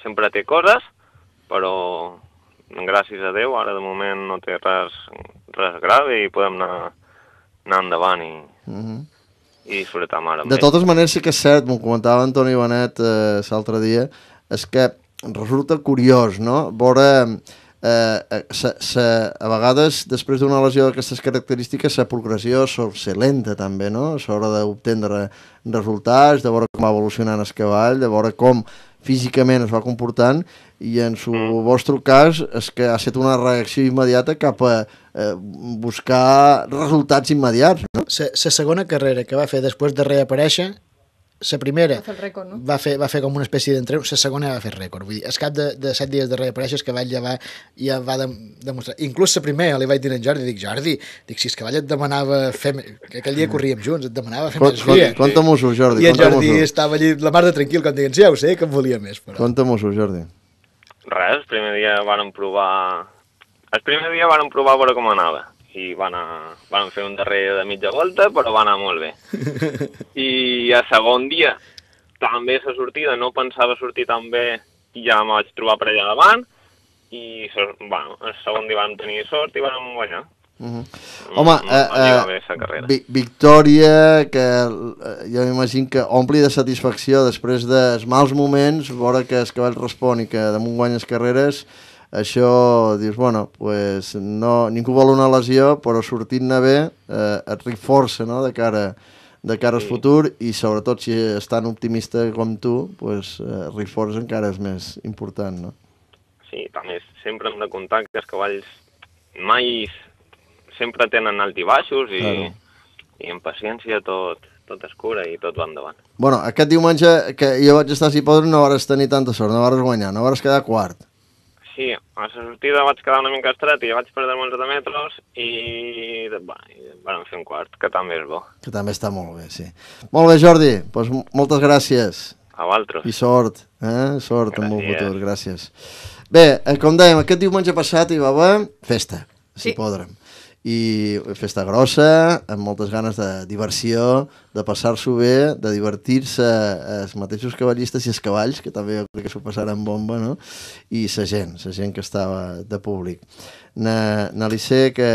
sempre té coses, però gràcies a Déu ara de moment no té res, res grave i podem anar, anar endavant i, Uh i disfrutar amb ara. De totes maneres sí que és cert, m'ho comentava Antoni Benet eh, l'altre dia, és que resulta curiós, no?, veure eh, eh, se, se, a vegades després d'una lesió d'aquestes característiques la progressió sol ser lenta també, no?, a l'hora d'obtendre resultats, de veure com va evolucionant el cavall, de veure com físicament es va comportant i en el vostre cas és que ha estat una reacció immediata cap a eh, buscar resultats immediats, no? La segona carrera que va fer després de reaparèixer, la primera Va fer el rècord, no? va fer, va fer com una espècie d'entreu, la segona va fer rècord. Vull dir, al cap de, de set dies de reaparèixer, el cavall ja va, ja va de, demostrar... Inclús la primera li vaig dir a en Jordi, dic, Jordi, dic, si el cavall et demanava fer... que aquell dia corríem junts, et demanava fer més via. Conta-m'ho-ho, Jordi, I en Jordi estava allí, la mar de tranquil, com dient, sí, ja ho sé, que en volia més, però... Conta-m'ho, Jordi. Res, el primer dia vàrem provar... El primer dia vàrem provar a veure com anava. I van, a... van fer un darrer de mitja volta, però va anar molt bé. I a segon dia, també la sortida, no pensava sortir tan bé, i ja me vaig trobar per allà davant, i bueno, el segon dia vam tenir sort i vam guanyar. Uh -huh. Home, mm, eh, eh, victòria que eh, jo m'imagino que ompli de satisfacció després dels mals moments, veure que el cavall respon i que damunt guanyes carreres, això dius, bueno, pues no, ningú vol una lesió, però sortint-ne bé eh, et reforça no? de cara de cara al Sí. futur i sobretot si és tan optimista com tu, pues, eh, reforça encara és més important, no? Sí, també sempre hem de comptar que els cavalls mai sempre tenen alt i baixos i, Claro. i amb paciència tot, tot es cura i tot va endavant. Bueno, aquest diumenge que jo vaig estar a Cipodre no vas tenir tanta sort, no vas guanyar, no vas quedar quart. Sí, a la sortida vaig quedar una mica estret i ja vaig perdre molts de metres i, va, i vam fer un quart, que també és bo. Que també està molt bé, sí. Molt bé, Jordi, doncs moltes gràcies. A vosaltres. I sort, eh? Sort en el Gràcies. futur, gràcies. Bé, eh, com dèiem, aquest diumenge passat hi va haver festa, si Sí. podrem. I festa grossa, amb moltes ganes de diversió, de passar-s'ho bé, de divertir-se els mateixos cavallistes i els cavalls, que també jo crec que s'ho passaran bomba, no? I la gent, la gent que estava de públic. Na, na que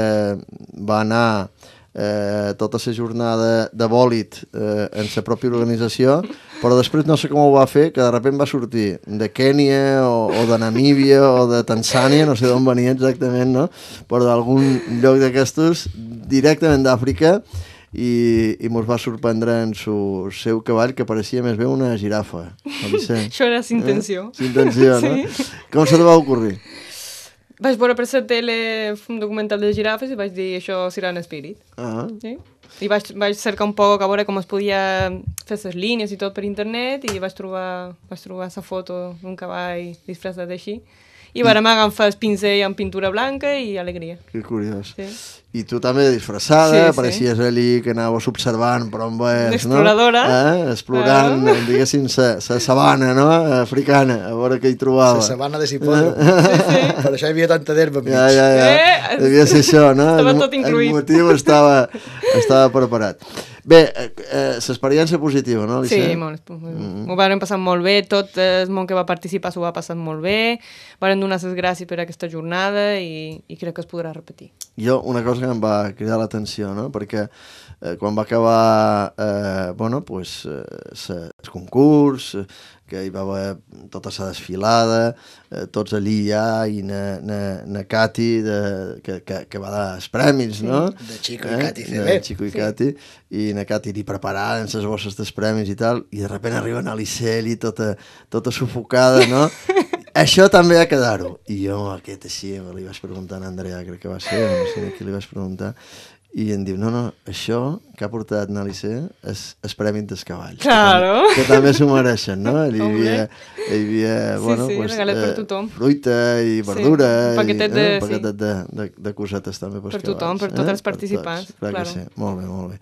va anar eh, tota la jornada de bòlit eh, en la pròpia organització, però després no sé com ho va fer, que de sobte va sortir de Kènia o, o de Namíbia o de Tanzània, no sé d'on venia exactament, no? però d'algun lloc d'aquestos, directament d'Àfrica, i, i mos va sorprendre en su seu cavall, que pareixia més bé una girafa. Això era intenció. Sin intenció, no? Sí. Com se te va ocorrir? Vaig veure per la tele un documental de girafes i vaig dir això serà en espírit. Ah, Sí? I vaig, vaig cercar un poc a veure com es podia fer les línies i tot per internet i vaig trobar, vaig trobar la foto d'un cavall disfressat així. I vàrem agafar el pinzell amb pintura blanca i alegria. que curiós. Sí. I tu també disfressada, Sí, sí. apareixies allí que anaves observant per on veies, no? Eh? Explorant, Claro. diguéssim, la sabana, no? Africana, a veure què hi trobava. La sabana de Cipodro. Per això hi havia tanta derba enmig. Ja, ja, ja. Eh, Devia ser això, no? estava tot incluït. El motiu estava, estava preparat. Bé, eh, eh, l'experiència positiva, no, Sí, Alicia? molt, mm. ho varen passar molt bé, tot el món que va participar s'ho va passar molt bé, varen donar les gràcies per aquesta jornada i, i crec que es podrà repetir. Jo una cosa que em va cridar l'atenció, no? perquè eh, quan va acabar eh, bueno, pues, eh, el concurs, eh, que hi va haver tota la desfilada, eh, tots allí ja, i na, na, na Cati, de, que, que, que va dar els premis, no? de Chico i Cati CB. De Chico i Cati, i na Cati li prepararen les bosses dels premis i tal, i de sobte arriba na Liceli tota, tota sufocada, no? Això també ha quedar-ho. I jo, aquest així, li vaig preguntar a Andrea, crec que va ser, no sé qui li vaig preguntar, i em diu, no, no, això que ha portat Nalice és, és premi dels cavalls. Claro. Que, que també s'ho mereixen, no? Hi havia, hi havia Sí, bueno, sí, pues, regalet per tothom. fruita i verdura. un paquetet i, de- eh, un sí. paquetet de, de, de cosetes també pels Per tothom, cavalls, per tots els Per participants, clar claro. que sí. Molt bé, molt bé.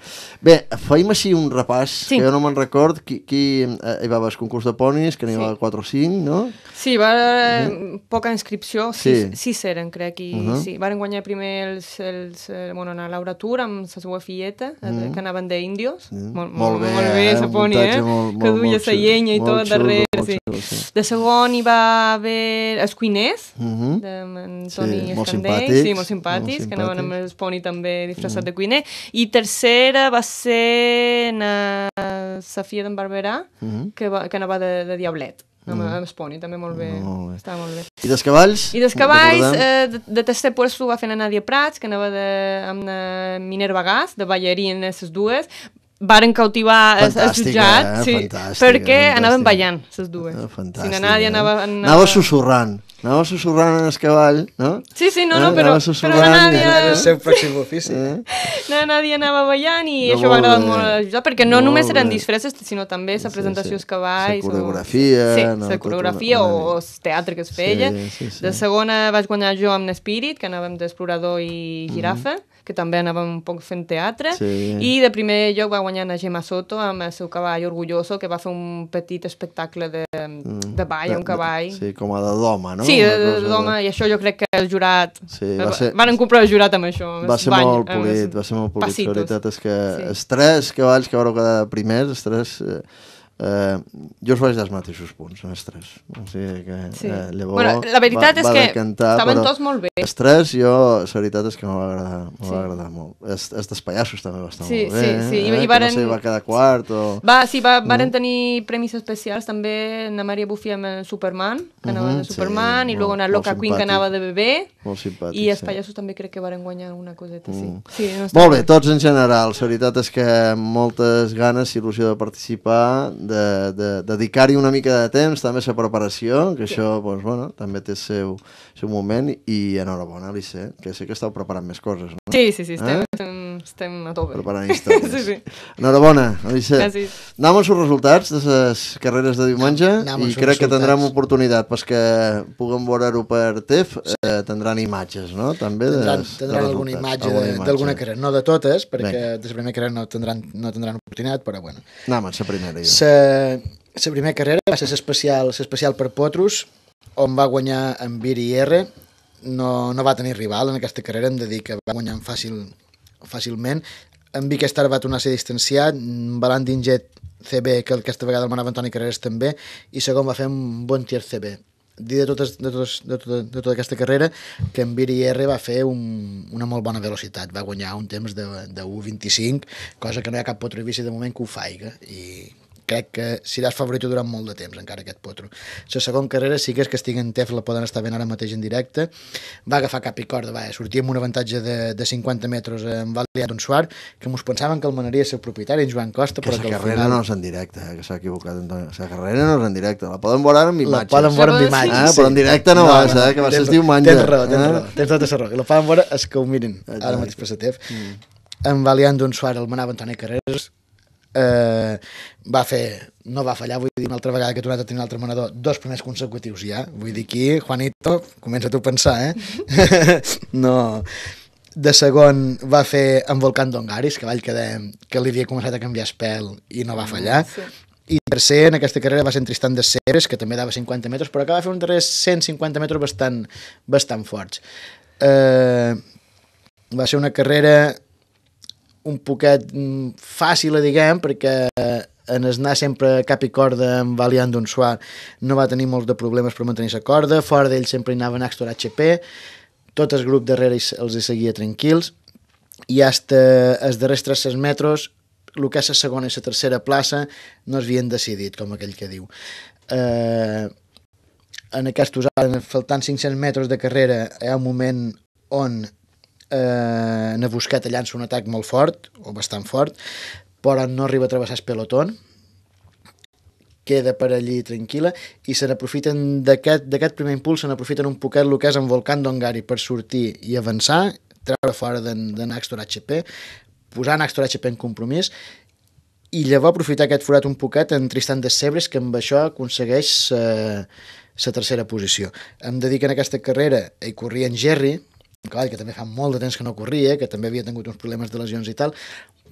Bé, feim així un repàs, Sí. que jo no me'n record, qui, qui eh, hi va haver el concurs de ponis, que n'hi va Sí. haver 4 o 5, no? Sí, va haver poca inscripció, sis, Sí. sis eren, crec, i Uh -huh. sí, varen guanyar primer els, els eh, bueno, Laura Tour amb la seva filleta, mm. que anaven d'índios. Mm. Molt, Molt bé, molt bé, eh, un poni, eh? molt- que molt- duia molt la llenya i molt tot xulo, darrere, molt sí. xulo, sí. De segon hi va haver els cuiners, Mhm. d'Antoni Sí, molt Escandell, simpàtics, sí, molt simpàtics, molt que anaven amb el poni també disfressat de cuiner. I tercera va ser na la filla d'en Barberà, Mhm. que, va, que anava de, de Diablet. Amb, amb el poni, també molt bé. Molt bé. Estava molt bé. I dels cavalls? I dels cavalls, eh, de, de tercer puesto va fer la Nàdia Prats, que anava de, amb la Minerva Gas, de ballarina, les dues. Varen cautivar Fantàstica, jutjats, eh? sí, Fantàstica, perquè fantàstica. anaven ballant, les dues. Ah, si fantàstic. la Nàdia eh? anava... anava... Anava susurrant. Anava susurrant en el cavall, no? Sí, sí, no, no, però, anava però susurrant la i- Nàdia... Era el seu pròxim ofici. Eh? La Nàdia anava ballant i No, això agradar bé. molt a jutjar, perquè no Molt només eren disfresses, sinó també la Sí, presentació sí. cavalls. La o- coreografia, Sí, no, la tota coreografia o el teatre que es feia. Sí, sí, sí. De segona vaig guanyar jo amb l'Spirit, que anàvem d'explorador i girafa, que també anàvem un poc fent teatre. Sí. I de primer lloc va guanyar la Gemma Soto amb el seu cavall orgulloso, que va fer un petit espectacle de, de ball a un cavall. Mm. Sí, com a de doma, no? Sí, de, de, cosa d'home, i això jo crec que el jurat... Sí, va ser- Van comprar el jurat amb això. amb Va ser ball, molt amb polit, els va ser molt polit. passitos. La veritat és que Sí. els tres cavalls que vareu quedar primers, els tres... Eh, eh, jo us vaig dar els mateixos punts, els tres. O sigui que, Sí. eh, llavors Bueno, la veritat va, és va que decantar, estaven tots molt bé. Els tres, jo, la veritat és que m'ha agradar, Sí. sí. agradar molt. Els, els dels pallassos també va estar Sí, molt bé. sí, sí, i- Eh? i que varen- no sé, va quedar quart o... Va, sí, va, varen tenir premis especials també na Maria Buffy amb el Superman, que anava Mhm, de sí, Superman, i molt- luego na molt Loca Queen, que anava de bebè, Molt simpàtic. i els sí. pallassos també crec que varen guanyar una coseta, sí. Mm. sí no Molt bé, tots en general. La veritat és que moltes ganes i il·lusió de participar, de, de, dedicar-hi una mica de temps, també a la preparació, que sí. això, doncs, bueno, també té el seu, seu moment, i enhorabona, Alice, que sé que esteu preparant més coses, no? Sí, sí, sí, estem, Eh? estem, estem a tope. Preparant històries. sí, sí. Enhorabona, Alice. Gràcies. Anem als recresultats de les carreres de diumenge i els crec que resultats. tindrem oportunitat pues, que puguem veure-ho per TEF, eh, tindran imatges, no? També de, Tindran, de tindran alguna resultats, imatge de- d'alguna carrera, no de totes, perquè Vinga. de la primera carrera no tindran, no tindran oportunitat, però bueno. Anem amb la primera, jo. La, la primera carrera va ser l'especial l'especial per Potros, on va guanyar en Viri R. No, no va tenir rival en aquesta carrera, hem de dir que va guanyar fàcil, fàcilment. En Vic Star va tornar a ser distanciat, Balan Dinget CB, que aquesta vegada el manava Antoni Carreras també, i segon va fer un bon tier CB. Dir de, totes, de, totes, de, tota, de tota aquesta carrera que en Viri R va fer un, una molt bona velocitat, va guanyar un temps de, de 1.25, cosa que no hi ha cap potro bici de moment que ho faiga, i crec que seràs favorit durant molt de temps encara aquest potro. La segona carrera sí que és que estic en TEF, la poden estar veient ara mateix en directe, va agafar cap i corda, va, sortia amb un avantatge de, de 50 metres en Valiant d'un Suar, que mos pensaven que el manaria el seu propietari, en Joan Costa, Que però la que al carrera final... no és en directe, eh, que s'ha equivocat. La carrera no és en directe, la poden veure amb La imatges. poden veure amb Sí. imatges. Ah, però en directe no vas, eh, que va ser tens- el diumenge. Tens raó, tens eh? raó, tens tota la raó. La poden veure és que ho mirin ara mateix per la TEF. Mm. En Valiant d'un Suar el manava Antoni Carreras, eh, va fer, no va fallar, vull dir, una altra vegada que ha tornat a tenir un altre manador, dos primers consecutius ja, vull dir aquí, Juanito, comença tu a pensar, eh? no, de segon va fer en Volcán Dongaris, cavall que, de, que li havia començat a canviar espel i no va fallar, Sí. i tercer en aquesta carrera va ser en Tristan de Ceres, que també dava 50 metres, però que va fer un darrer 150 metres bastant, bastant forts. Eh, va ser una carrera un poquet mm, fàcil, diguem, perquè en es anar sempre cap i corda amb Valiant d'un Suar no va tenir molts de problemes per mantenir la corda, fora d'ell sempre hi anava Naxtor HP, tot el grup darrere els els hi seguia tranquils, i hasta els darrers 300 metres, el que és la segona i la tercera plaça no es havien decidit, com aquell que diu. Eh, en aquest usat, faltant 500 metres de carrera, hi ha un moment on eh, na Busqueta llança un atac molt fort, o bastant fort, però no arriba a travessar el pelotón, queda per allí tranquil·la i se n'aprofiten d'aquest primer impuls, se n'aprofiten un poquet el que és en Volcán Dongari per sortir i avançar, treure fora de, de Naxtor HP, posar Naxtor HP en compromís i llavors aprofitar aquest forat un poquet en Tristan de Sebres, que amb això aconsegueix eh, la tercera posició. Em de dir que en aquesta carrera hi corria en Jerry, cavall que també fa molt de temps que no corria, que també havia tingut uns problemes de lesions i tal,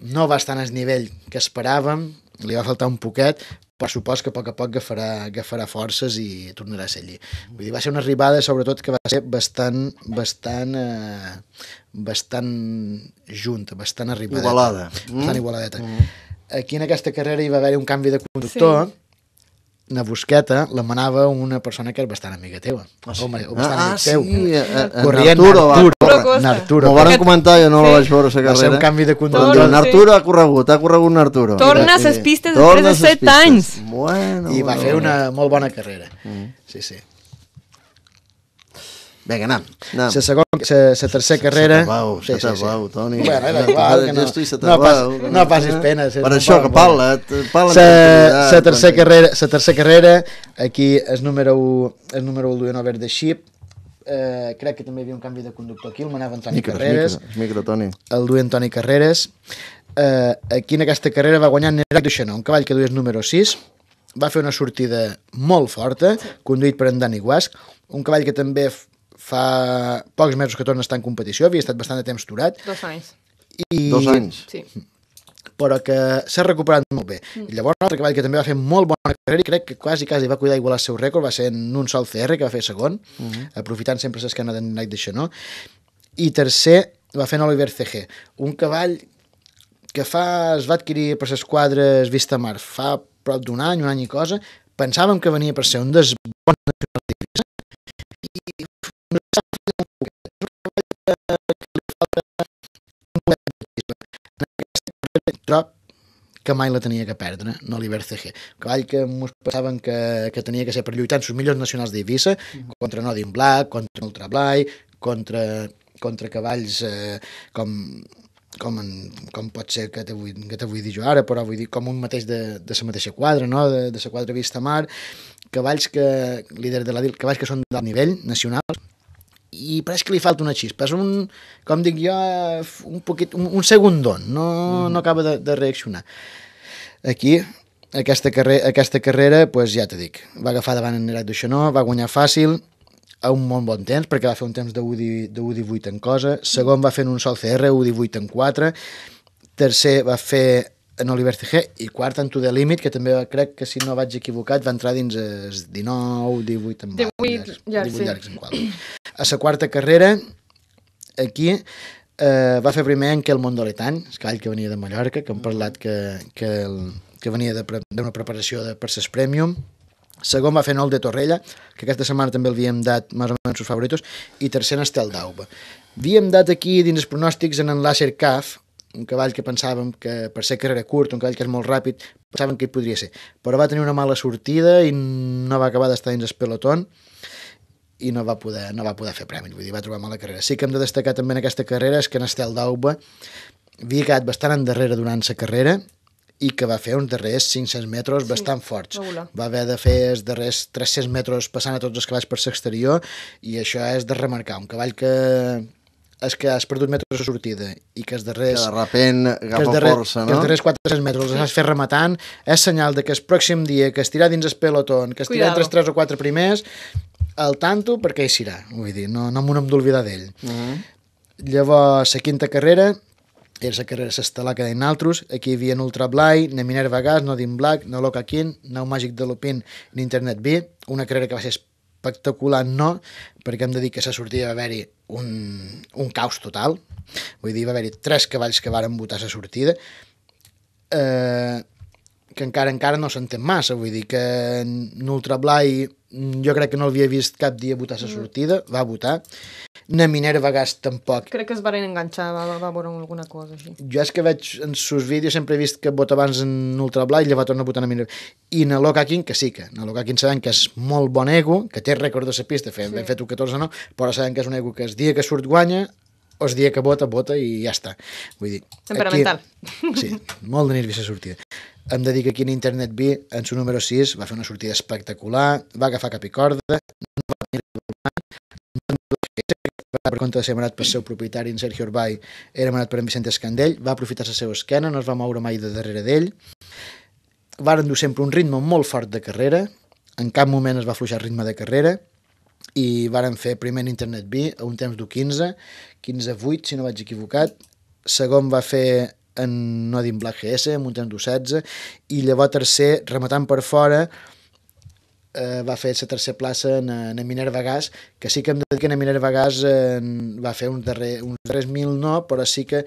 no va estar en el nivell que esperàvem, li va faltar un poquet, però supos que a poc a poc agafarà, agafarà forces i tornarà a ser allí. Vull dir, va ser una arribada, sobretot, que va ser bastant, bastant, eh, bastant junta, bastant arribadeta. Igualada. Bastant igualadeta. Aquí en aquesta carrera hi va haver un canvi de conductor, sí. Na Busqueta la manava una persona que és bastant amiga teva. Ah, sí. o, o bastant Ah, amic sí, teu. eh, eh, Corria Arturo Arturo. Arturo. M'ho van Aquest- comentar, jo no la Sí. vaig veure, la Va ser carrera. un canvi de conductor. diuen, sí. Arturo ha corregut, ha corregut un Arturo. Torna a ses pistes torna després de a ses set pistes. anys. Bueno, I va bueno, fer una molt bona carrera. Sí, sí. Vinga, anem. anem. La segona, la, la tercera carrera... Se t'abau, se t'abau, Toni. Bueno, és igual, que no, se no, t'abau, pas, no passis pena. Per això, que parla, eh, parla la, tercera quan- carrera, la tercera carrera, aquí el número 1, el número 1 duia Over the Ship, eh, crec que també hi havia un canvi de conductor aquí, el manava Antoni Micro, Carreras, micro, micro, Toni. el duia Antoni Carreras. Eh, aquí en aquesta carrera va guanyar Nerac Duixanó, un cavall que duia el número 6, va fer una sortida molt forta, conduït per en Dani Guasc, un cavall que també fa pocs mesos que torna a estar en competició, havia estat bastant de temps turat, Dos anys. i, Dos anys. Sí. però que s'ha recuperat molt bé. Mm. I llavors un altre cavall que també va fer molt bona carrera i crec que quasi, quasi va cuidar igualar el seu rècord va ser en un sol CR que va fer segon, Mm-hmm. aprofitant sempre l'escana d'en Night de Xenó. I tercer va fer en Oliver CG, un cavall que fa, es va adquirir per les quadres Vista Mar fa prop d'un any, un any i cosa, pensàvem que venia per ser un dels bons nacionals i no s'ha fet un poquet. És un cavall que, li falta. En aquesta carrera que mai la tenia que perdre, no l'Iber CG. Un cavall que mos pensaven que, que tenia que ser per lluitar en els millors nacionals d'Eivissa, contra Nodin Black, contra Ultra Blai, contra, contra cavalls eh, com, com, en, com pot ser que te, vull, que te vull dir jo ara, però vull dir com un mateix de, de la mateixa quadra, no? de, de la quadra Vista Mar, cavalls que, líder de la DIL, cavalls que són d'alt nivell nacional, i pareix que li falta una xispa. És un, com dic jo, un, poquit, un, un segundon, no, no acaba de, de reaccionar. Aquí, aquesta, carrer, aquesta carrera, pues, ja te dic, va agafar davant en Nerat Duixanó, va guanyar fàcil, a un molt bon temps, perquè va fer un temps de 1.18 en cosa, segon va fer en un sol CR, 1.18 en 4, tercer va fer en Oliver CG, i quart en To The Limit, que també crec que si no vaig equivocat va entrar dins els 19, 18 en 18 llargs, sí. llargs en qual. A la quarta carrera, aquí, eh, va fer primer en Quel Mondoletany, el cavall que venia de Mallorca, que hem parlat que, que, el, que venia de pre- d'una preparació de, per ses Premium. Segon va fer Nol de Torrella, que aquesta setmana també el havíem dat més o menys els favoritos, i tercer en Estel d'Auba. Havíem dat aquí dins els pronòstics en en Láser Caf, un cavall que pensàvem que per ser carrera curt, un cavall que és molt ràpid, pensàvem que hi podria ser. Però va tenir una mala sortida i no va acabar d'estar dins el pelotón i no va poder, no va poder fer premi, vull dir, va trobar mala carrera. Sí que hem de destacar també en aquesta carrera és que en Estel d'Auba havia quedat bastant endarrere durant la carrera i que va fer uns darrers 500 metres bastant forts. volar. Va haver de fer els darrers 300 metres passant a tots els cavalls per l'exterior i això és de remarcar. Un cavall que és que has perdut metres de sortida i que els Que darrers de repent que agafa darrer, força, que els no? darrers 400 metres els has fet rematant, és senyal de que el pròxim dia que estirà dins el pelotón, que estirà Cuidado. entre els 3 o 4 primers, el tanto perquè hi serà, vull dir, no, no m'ho hem d'oblidar d'ell. Mhm. Llavors, la quinta carrera, era la carrera s'estel·lar que deien altres, aquí hi havia Ultra Blai, na Minerva Gas, Nodin Black, na Loca Kin, Nau Màgic de Lupin, n'Internet B, una carrera que va ser espectacular, no, perquè hem de dir que a la sortida va haver-hi un, un caos total, vull dir, va haver-hi tres cavalls que varen votar a la sortida, eh, que encara encara no s'entén massa, vull dir que en Ultra Blai mm, jo crec que no l'havia vist cap dia votar a la sortida, va votar, Na Minerva Gas tampoc. Crec que es van enganxar, va, va, va veure alguna cosa així. Jo és que veig en sus vídeos sempre he vist que vota abans en Ultra Bla i llavors torna a votar en Minerva. I na Loca King, que sí, que na Loca King sabem que és molt bon ego, que té rècord de la pista, fent, sí. ben fet un 14-9, però sabem que és un ego que el dia que surt guanya, o el dia que vota, vota i ja està. Vull dir, Temperamental. Aquí, sí, molt de nervis la sortida. Em de dir que aquí en Internet B, en su número 6, va fer una sortida espectacular, va agafar cap i corda, no va tenir per compte de ser manat pel seu propietari, en Sergio Urbay, era manat per en Vicente Escandell, va aprofitar la seva esquena, no es va moure mai de darrere d'ell, varen dur sempre un ritme molt fort de carrera, en cap moment es va afluixar el ritme de carrera, i varen fer primer en Internet B a un temps d'1.15, 15-8, si no vaig equivocat, segon va fer en Nodin Black GS, amb un temps d'1.16, i llavors tercer, rematant per fora, eh, va fer la tercera plaça en, en Minerva Gas, que sí que hem de dir que en Minerva Gas eh, va fer uns, darrer, uns darrers mil no, però sí que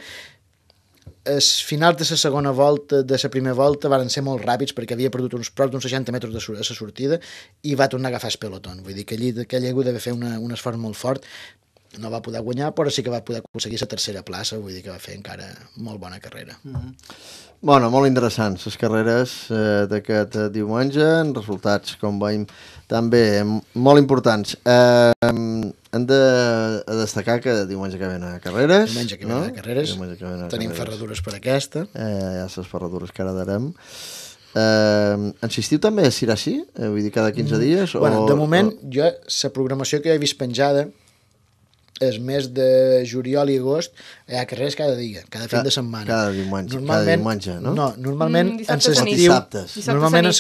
els finals de la segona volta, de la primera volta, varen ser molt ràpids perquè havia perdut uns prop d'uns 60 metres de la sortida i va tornar a agafar el peloton. Vull dir que allí aquell hagut d'haver fer una, un esforç molt fort. No va poder guanyar, però sí que va poder aconseguir la tercera plaça, vull dir que va fer encara molt bona carrera. Bueno, molt interessants les carreres eh, d'aquest eh, diumenge, en resultats, com veiem, també molt importants. Eh, hem de a destacar que diumenge que ven a carreres. Diumenge que ve no? de carreres, Diumenge que ven a tenim carreres. ferradures per aquesta. Eh, ja les ferradures que ara darem. Eh, insistiu també a Sirací? Eh, vull dir, cada 15 dies? Mm. Bueno, o, de moment, O... jo, la programació que he vist penjada és mes de juliol i agost, hi ha carreres cada dia, cada fin de setmana. cada diumenge, cada diumenge, no? No, normalment Mm, en. Dissabtes Normalment en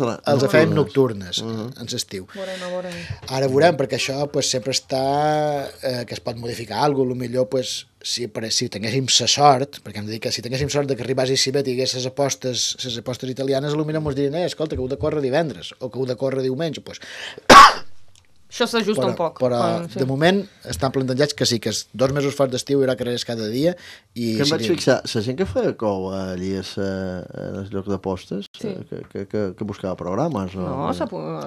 la- els fem nocturnes. nocturnes, Mhm. en veure. Ara veurem, perquè això pues, sempre està... Eh, que es pot modificar alguna cosa, millor pues, si, per, si tinguéssim la sort, perquè hem de dir que si tinguéssim sort de que arribés a Sibet i hi hagués les apostes, les apostes italianes, potser ens dirien, eh, escolta, que heu de córrer divendres, o que heu de córrer diumenge, pues, Això s'ajusta un poc. però quan- de moment estan plantejats que sí, que els dos mesos forts d'estiu hi haurà carreres cada dia i Que em vaig fixar, la gent que feia cou allí a sa, en el lloc de postes, Sí. eh, que, que, que, que buscava programes. O... No,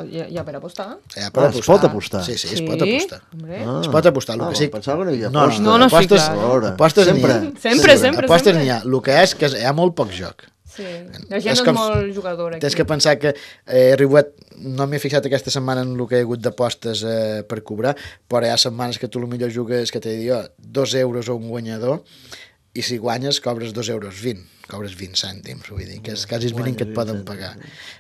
hi, ha- hi ha per apostar. Eh, Ah, es pot apostar? Sí, sí, es pot apostar. Hombre. Ah. Es pot apostar, el Ah, que sí. Pensava que no hi havia No, no, apostes. No, no, sí, apostes, clar. Veure, apostes ha. sempre. Sempre, sempre, Apostes n'hi ha. El que és que hi ha molt poc joc. Sí. La gent És és, com- molt jugadora aquí. Tens que pensar que eh, he arribat, no m'he fixat aquesta setmana en el que he hagut d'apostes eh, per cobrar, però hi ha setmanes que tu millor jugues, que t'he dit jo, dos euros a un guanyador, i si guanyes cobres dos euros 20, cobres 20 cèntims, vull dir, que és quasi el mínim que et poden pagar.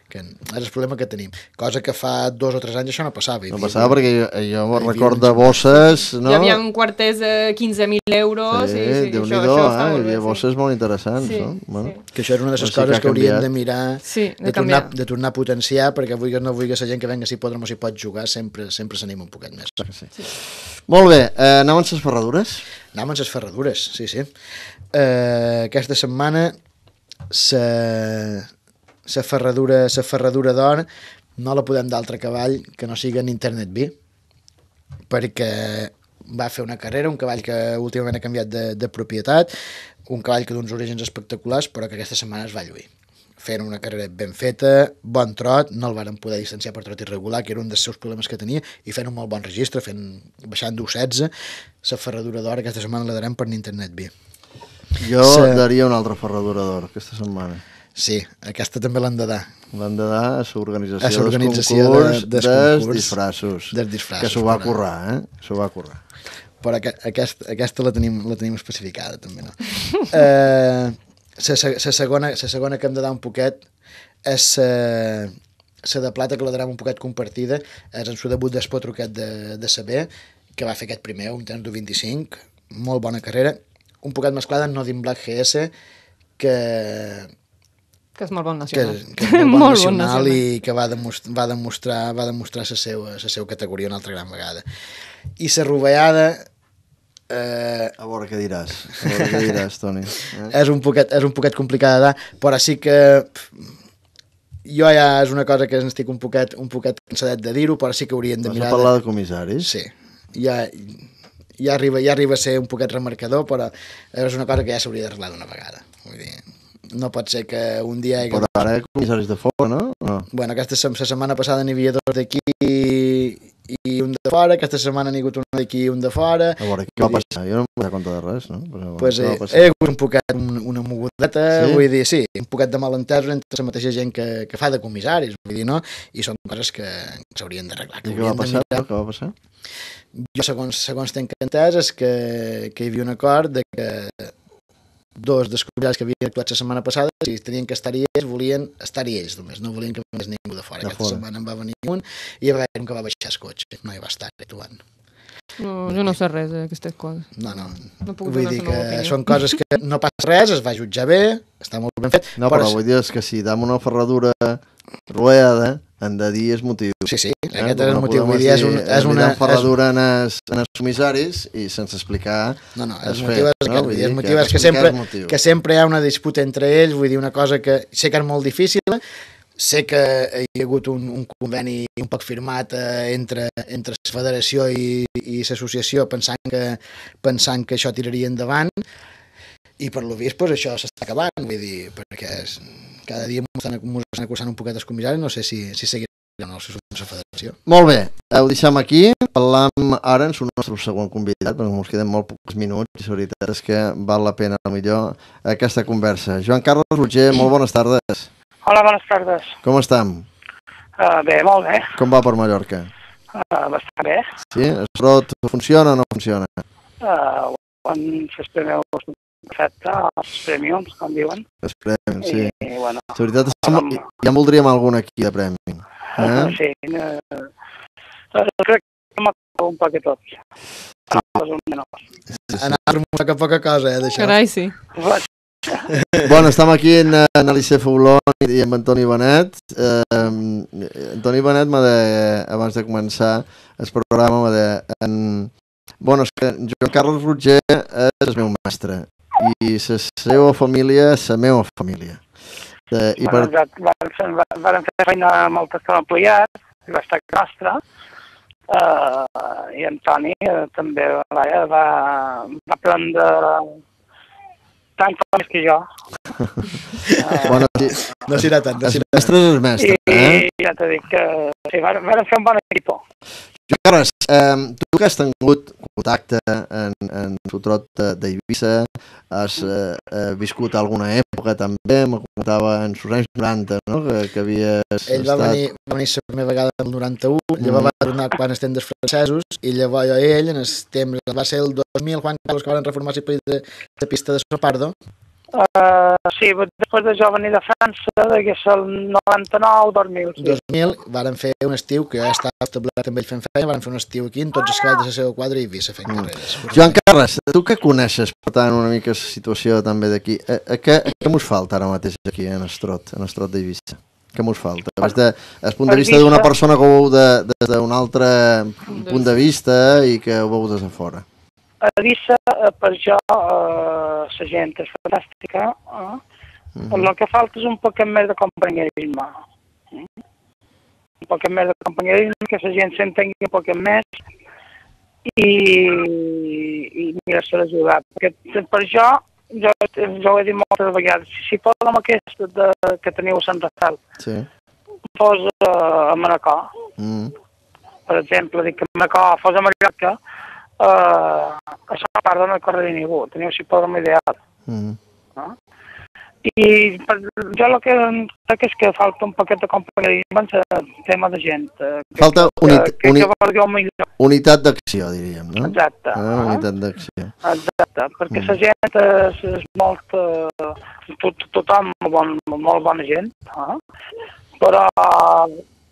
Que és el problema que tenim. Cosa que fa dos o tres anys això no passava. No havia- passava perquè jo, jo me'n havia record de bosses, no? Hi havia quarters de 15.000 euros Sí, i, sí, déu nhi això, això està eh? Hi havia bosses molt interessants, Sí, no? Bueno. sí. Que això és una de les sí que coses ha que, hauríem de mirar, Sí, de de, tornar, canviar. de tornar a potenciar, perquè vulguis o no vulguis la gent que venga si pot o s'hi pot jugar, sempre, sempre s'anima un poquet més. Sí. Molt bé, eh, anàvem amb les ferradures? Anàvem les ferradures, sí, sí. Eh, aquesta setmana la la ferradura, la ferradura d'or no la podem d'altre cavall que no sigui en Internet B, perquè va fer una carrera, un cavall que últimament ha canviat de, de propietat, un cavall que d'uns orígens espectaculars, però que aquesta setmana es va lluir fent una carrera ben feta, bon trot, no el varen poder distanciar per trot irregular, que era un dels seus problemes que tenia, i fent un molt bon registre, fent, baixant d'1.16, la ferradura d'or aquesta setmana la darem per Internet B. Jo Se- daria una altra ferradura d'or aquesta setmana. Sí, aquesta també l'han de dar. L'han de dar a l'organització dels de- concurs dels concurs, disfraços. dels disfraços, Que s'ho va currar, eh? S'ho va currar. però aqu aquesta, aquesta la tenim, la tenim especificada també, no? Eh, la, se- la, segona, la segona que hem de dar un poquet és la, la de plata que la darem un poquet compartida és en su debut d'Espot Truquet de, de saber que va fer aquest primer, un temps de 25 molt bona carrera un poquet mesclada amb Nodin Black GS que, Que és molt bon que, nacional. que és molt bon Molt bon nacional nacional. i que va demostrar, va demostrar, va demostrar la seva, la seva categoria una altra gran vegada. I la rovellada eh, A veure què diràs. A veure què diràs, Toni. Eh? és, un poquet, és un poquet complicada de dar, però sí que jo ja és una cosa que estic un poquet, un poquet cansadet de dir-ho, però sí que hauríem de Vas mirar... a parlar de comissaris? Sí, ja, ja, arriba, ja arriba a ser un poquet remarcador, però és una cosa que ja s'hauria d'arreglar d'una vegada. Vull dir, no pot ser que un dia... Però ara hi ha comissaris de foc, no? no. Bueno, aquesta la setmana passada n'hi havia dos d'aquí i, un de fora, aquesta setmana n'hi ha hagut un d'aquí i un de fora, A veure, què va passar? Jo no em vaig compte de res, no? Però, pues, què eh, he hagut un poquet, un, una mogudeta, Sí? vull dir, sí, un poquet de malentesos entre la mateixa gent que, que fa de comissaris, vull dir, no? I són coses que s'haurien d'arreglar. I què va passar? mirar. Què va passar? Jo, segons, segons tenc entès, és que, que hi havia un acord de que dos dels que havien actuat la setmana passada, si tenien que estar-hi ells, volien estar-hi ells només, no volien que venís ningú de fora. De Aquesta fora. setmana en va venir un i va haver un que va baixar el cotxe, no hi va estar actuant. No, jo no sé res d'aquestes coses. No, no, No puc vull dir que opinió. són coses que no passa res, es va jutjar bé, està molt ben fet. No, però és- vull dir és que si dam una ferradura roeada, han de dir és motiu. Sí, sí, Eh? aquest és el No motiu. Vull dir, és, un, és una... ferradura en els, en els comissaris i sense explicar no, no, el motiu és dir, dir el motiu és que sempre, que sempre hi ha una disputa entre ells, vull dir, una cosa que sé que és molt difícil, sé que hi ha hagut un, un conveni un poc firmat eh, entre, entre la federació i, i l'associació pensant que, pensant que això tiraria endavant i per lo vist pues, això s'està acabant, vull dir, perquè és, cada dia m'ho estan, estan acusant un poquet els comissaris, no sé si, si seguirà no la federació. Molt bé, ho deixem aquí. Parlam ara en el nostre segon convidat, perquè ens queden molt pocs minuts i la veritat és que val la pena millor aquesta conversa. Joan Carles Roger, molt bones tardes. Hola, bones tardes. Com estem? Uh, bé, molt bé. Com va per Mallorca? Uh, bastant bé. Sí? El trot funciona o no funciona? Uh, quan s'espremeu perfecte, els premiums, com diuen. Esperem, sí. I, i bueno, La veritat és que ja en voldríem algun aquí de premi. Eh? sí. Uh, uh, crec que m'ha un poc de tot. Ah, pues un menor. Anar a poca poca cosa, eh, d'això. Carai, sí. Bueno, estem aquí en, eh, en Alice Foulon i amb Antoni Benet. Eh, Antoni Benet m'ha de, abans de començar el programa, m'ha de... En... Bueno, és que Joan Carles Roger és el meu mestre i la seva família és la meva família. Eh, I per... Bueno, varen, fer, va- varen fer feina molta estona empleats, i va estar a nostra. Uh, I Antoni uh, també vaja, va, va prendre tant com més que jo. Bueno, sí, No serà tant, no el serà tant. mestre és el mestre, I, eh? i ja t'he dit que sí, varen, varen fer un bon equip. Carles, eh, tu que has tingut contacte en, en el trot de- d'Eivissa, has eh, eh, viscut alguna època també, me comentava en els anys 90, no?, que, que havies Ell va venir, va venir la primera vegada el 91, mm. llavors va tornar quan estem dels francesos, i llavors ell, en el temps, va ser el 2000, Juan Carlos, que van reformar la pista de Sopardo, Uh, sí, després de jo venir de França, ser el 99-2000. Sí. 2000, varen fer un estiu, que ja estava establert amb ell fent feina, varen fer un estiu aquí, amb tots els cavalls de la seva quadra i Eivissa fent Mm. carreres. Joan Carles, tu que coneixes, per tant, una mica la situació també d'aquí, eh, eh, què, què mos falta ara mateix aquí en Estrot, en Estrot d'Eivissa? Què mos falta? Des de, des punt de vista d'una persona que ho veu de, des d'un altre punt de vista i que ho veu des de fora. A Eivissa, eh, per jo, uh, la gent és fantàstica. Uh, Mhm. El que falta és un poc més de companyerisme. Mm? Un poc més de companyerisme, que la gent s'entengui un poc més i, i mira, s'ha d'ajudar. Perquè per jo, jo, jo ho he dit moltes vegades, si, si posem aquest de, que teniu a Sant Rafael, Sí. fos uh, a Manacor, Mm. per exemple, dic que Manacor fos a Mallorca, uh, a la part no hi correria ningú, teniu si podem ideal. Mm. I per, jo el que crec és que falta un paquet de companyerisme en el tema de gent. eh, Falta uni- que, que, uni- que millor. Unitat d'acció, diríem, no? Exacte. Ah, eh? unitat d'acció. Exacte, perquè Mm. la gent és, és molt... Eh, tot, tothom bon, molt bona gent, eh? però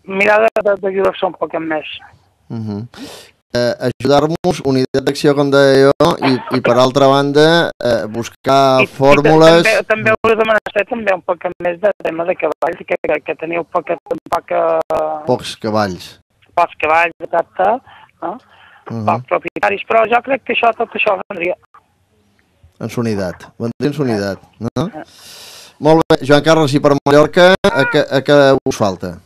mirar de- de- d'ajudar-se un poc més. Uh -huh. Eh, Ajudar-nos, unitat d'acció, com deia jo, i, i per altra banda, eh, buscar I- fórmules... I també, també us demanaré també un poc més de tema de cavalls, que, que, que teniu poc, poc, eh, Pocs cavalls. pocs cavalls, exacte, no? Uh -huh. pocs propietaris, però jo crec que això, tot això vendria. En sunitat. Mantenir en sunitat, no? Molt bé. Joan Carles, i per Mallorca, a què us falta?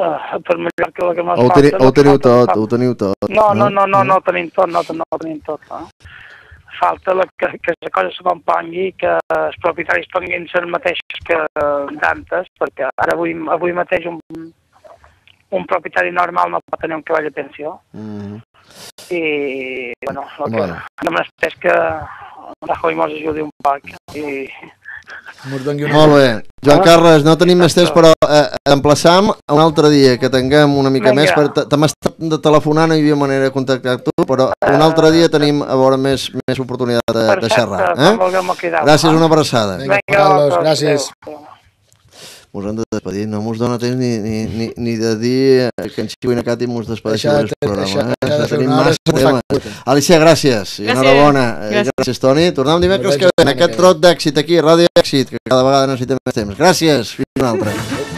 Uh, per Mallorca el que m'ha ho, teni, ho teniu tot, ho teniu tot. No, no, no, no, no ho tenim tot, no, no tenim tot. No? Falta la, que, que la cosa s'acompanyi, que els propietaris tinguin les mateixes que d'antes, perquè ara avui, avui mateix un, un propietari normal no pot tenir un cavall de pensió. Mm. I, bueno, el que Bueno. només és que Rajoy mos ajudi un poc. I. Molt bé. Joan. Carles, no tenim més temps, però eh, emplaçam a un altre dia que tinguem una mica Vinga. més. Per te- T'hem estat de telefonar, no hi havia manera de contactar tu, però un altre dia tenim a veure més, més oportunitat de, de xerrar. Eh? Gràcies, una abraçada. Vinga, Carlos, adéu. gràcies. Adéu. Mos hem de despedir, no mos dona temps ni, ni, ni, ni de dir que en Xiu i na Cati mos despedeixi Això, del programa. això, eh? això tenim massa factura. Alicia, gràcies. I Gràcies. enhorabona. Eh, Gràcies. Gràcies, Toni. Tornem dimecres que ve en aquest trot d'èxit aquí, Ràdio Èxit, que cada vegada necessitem més temps. Gràcies. Fins una altra.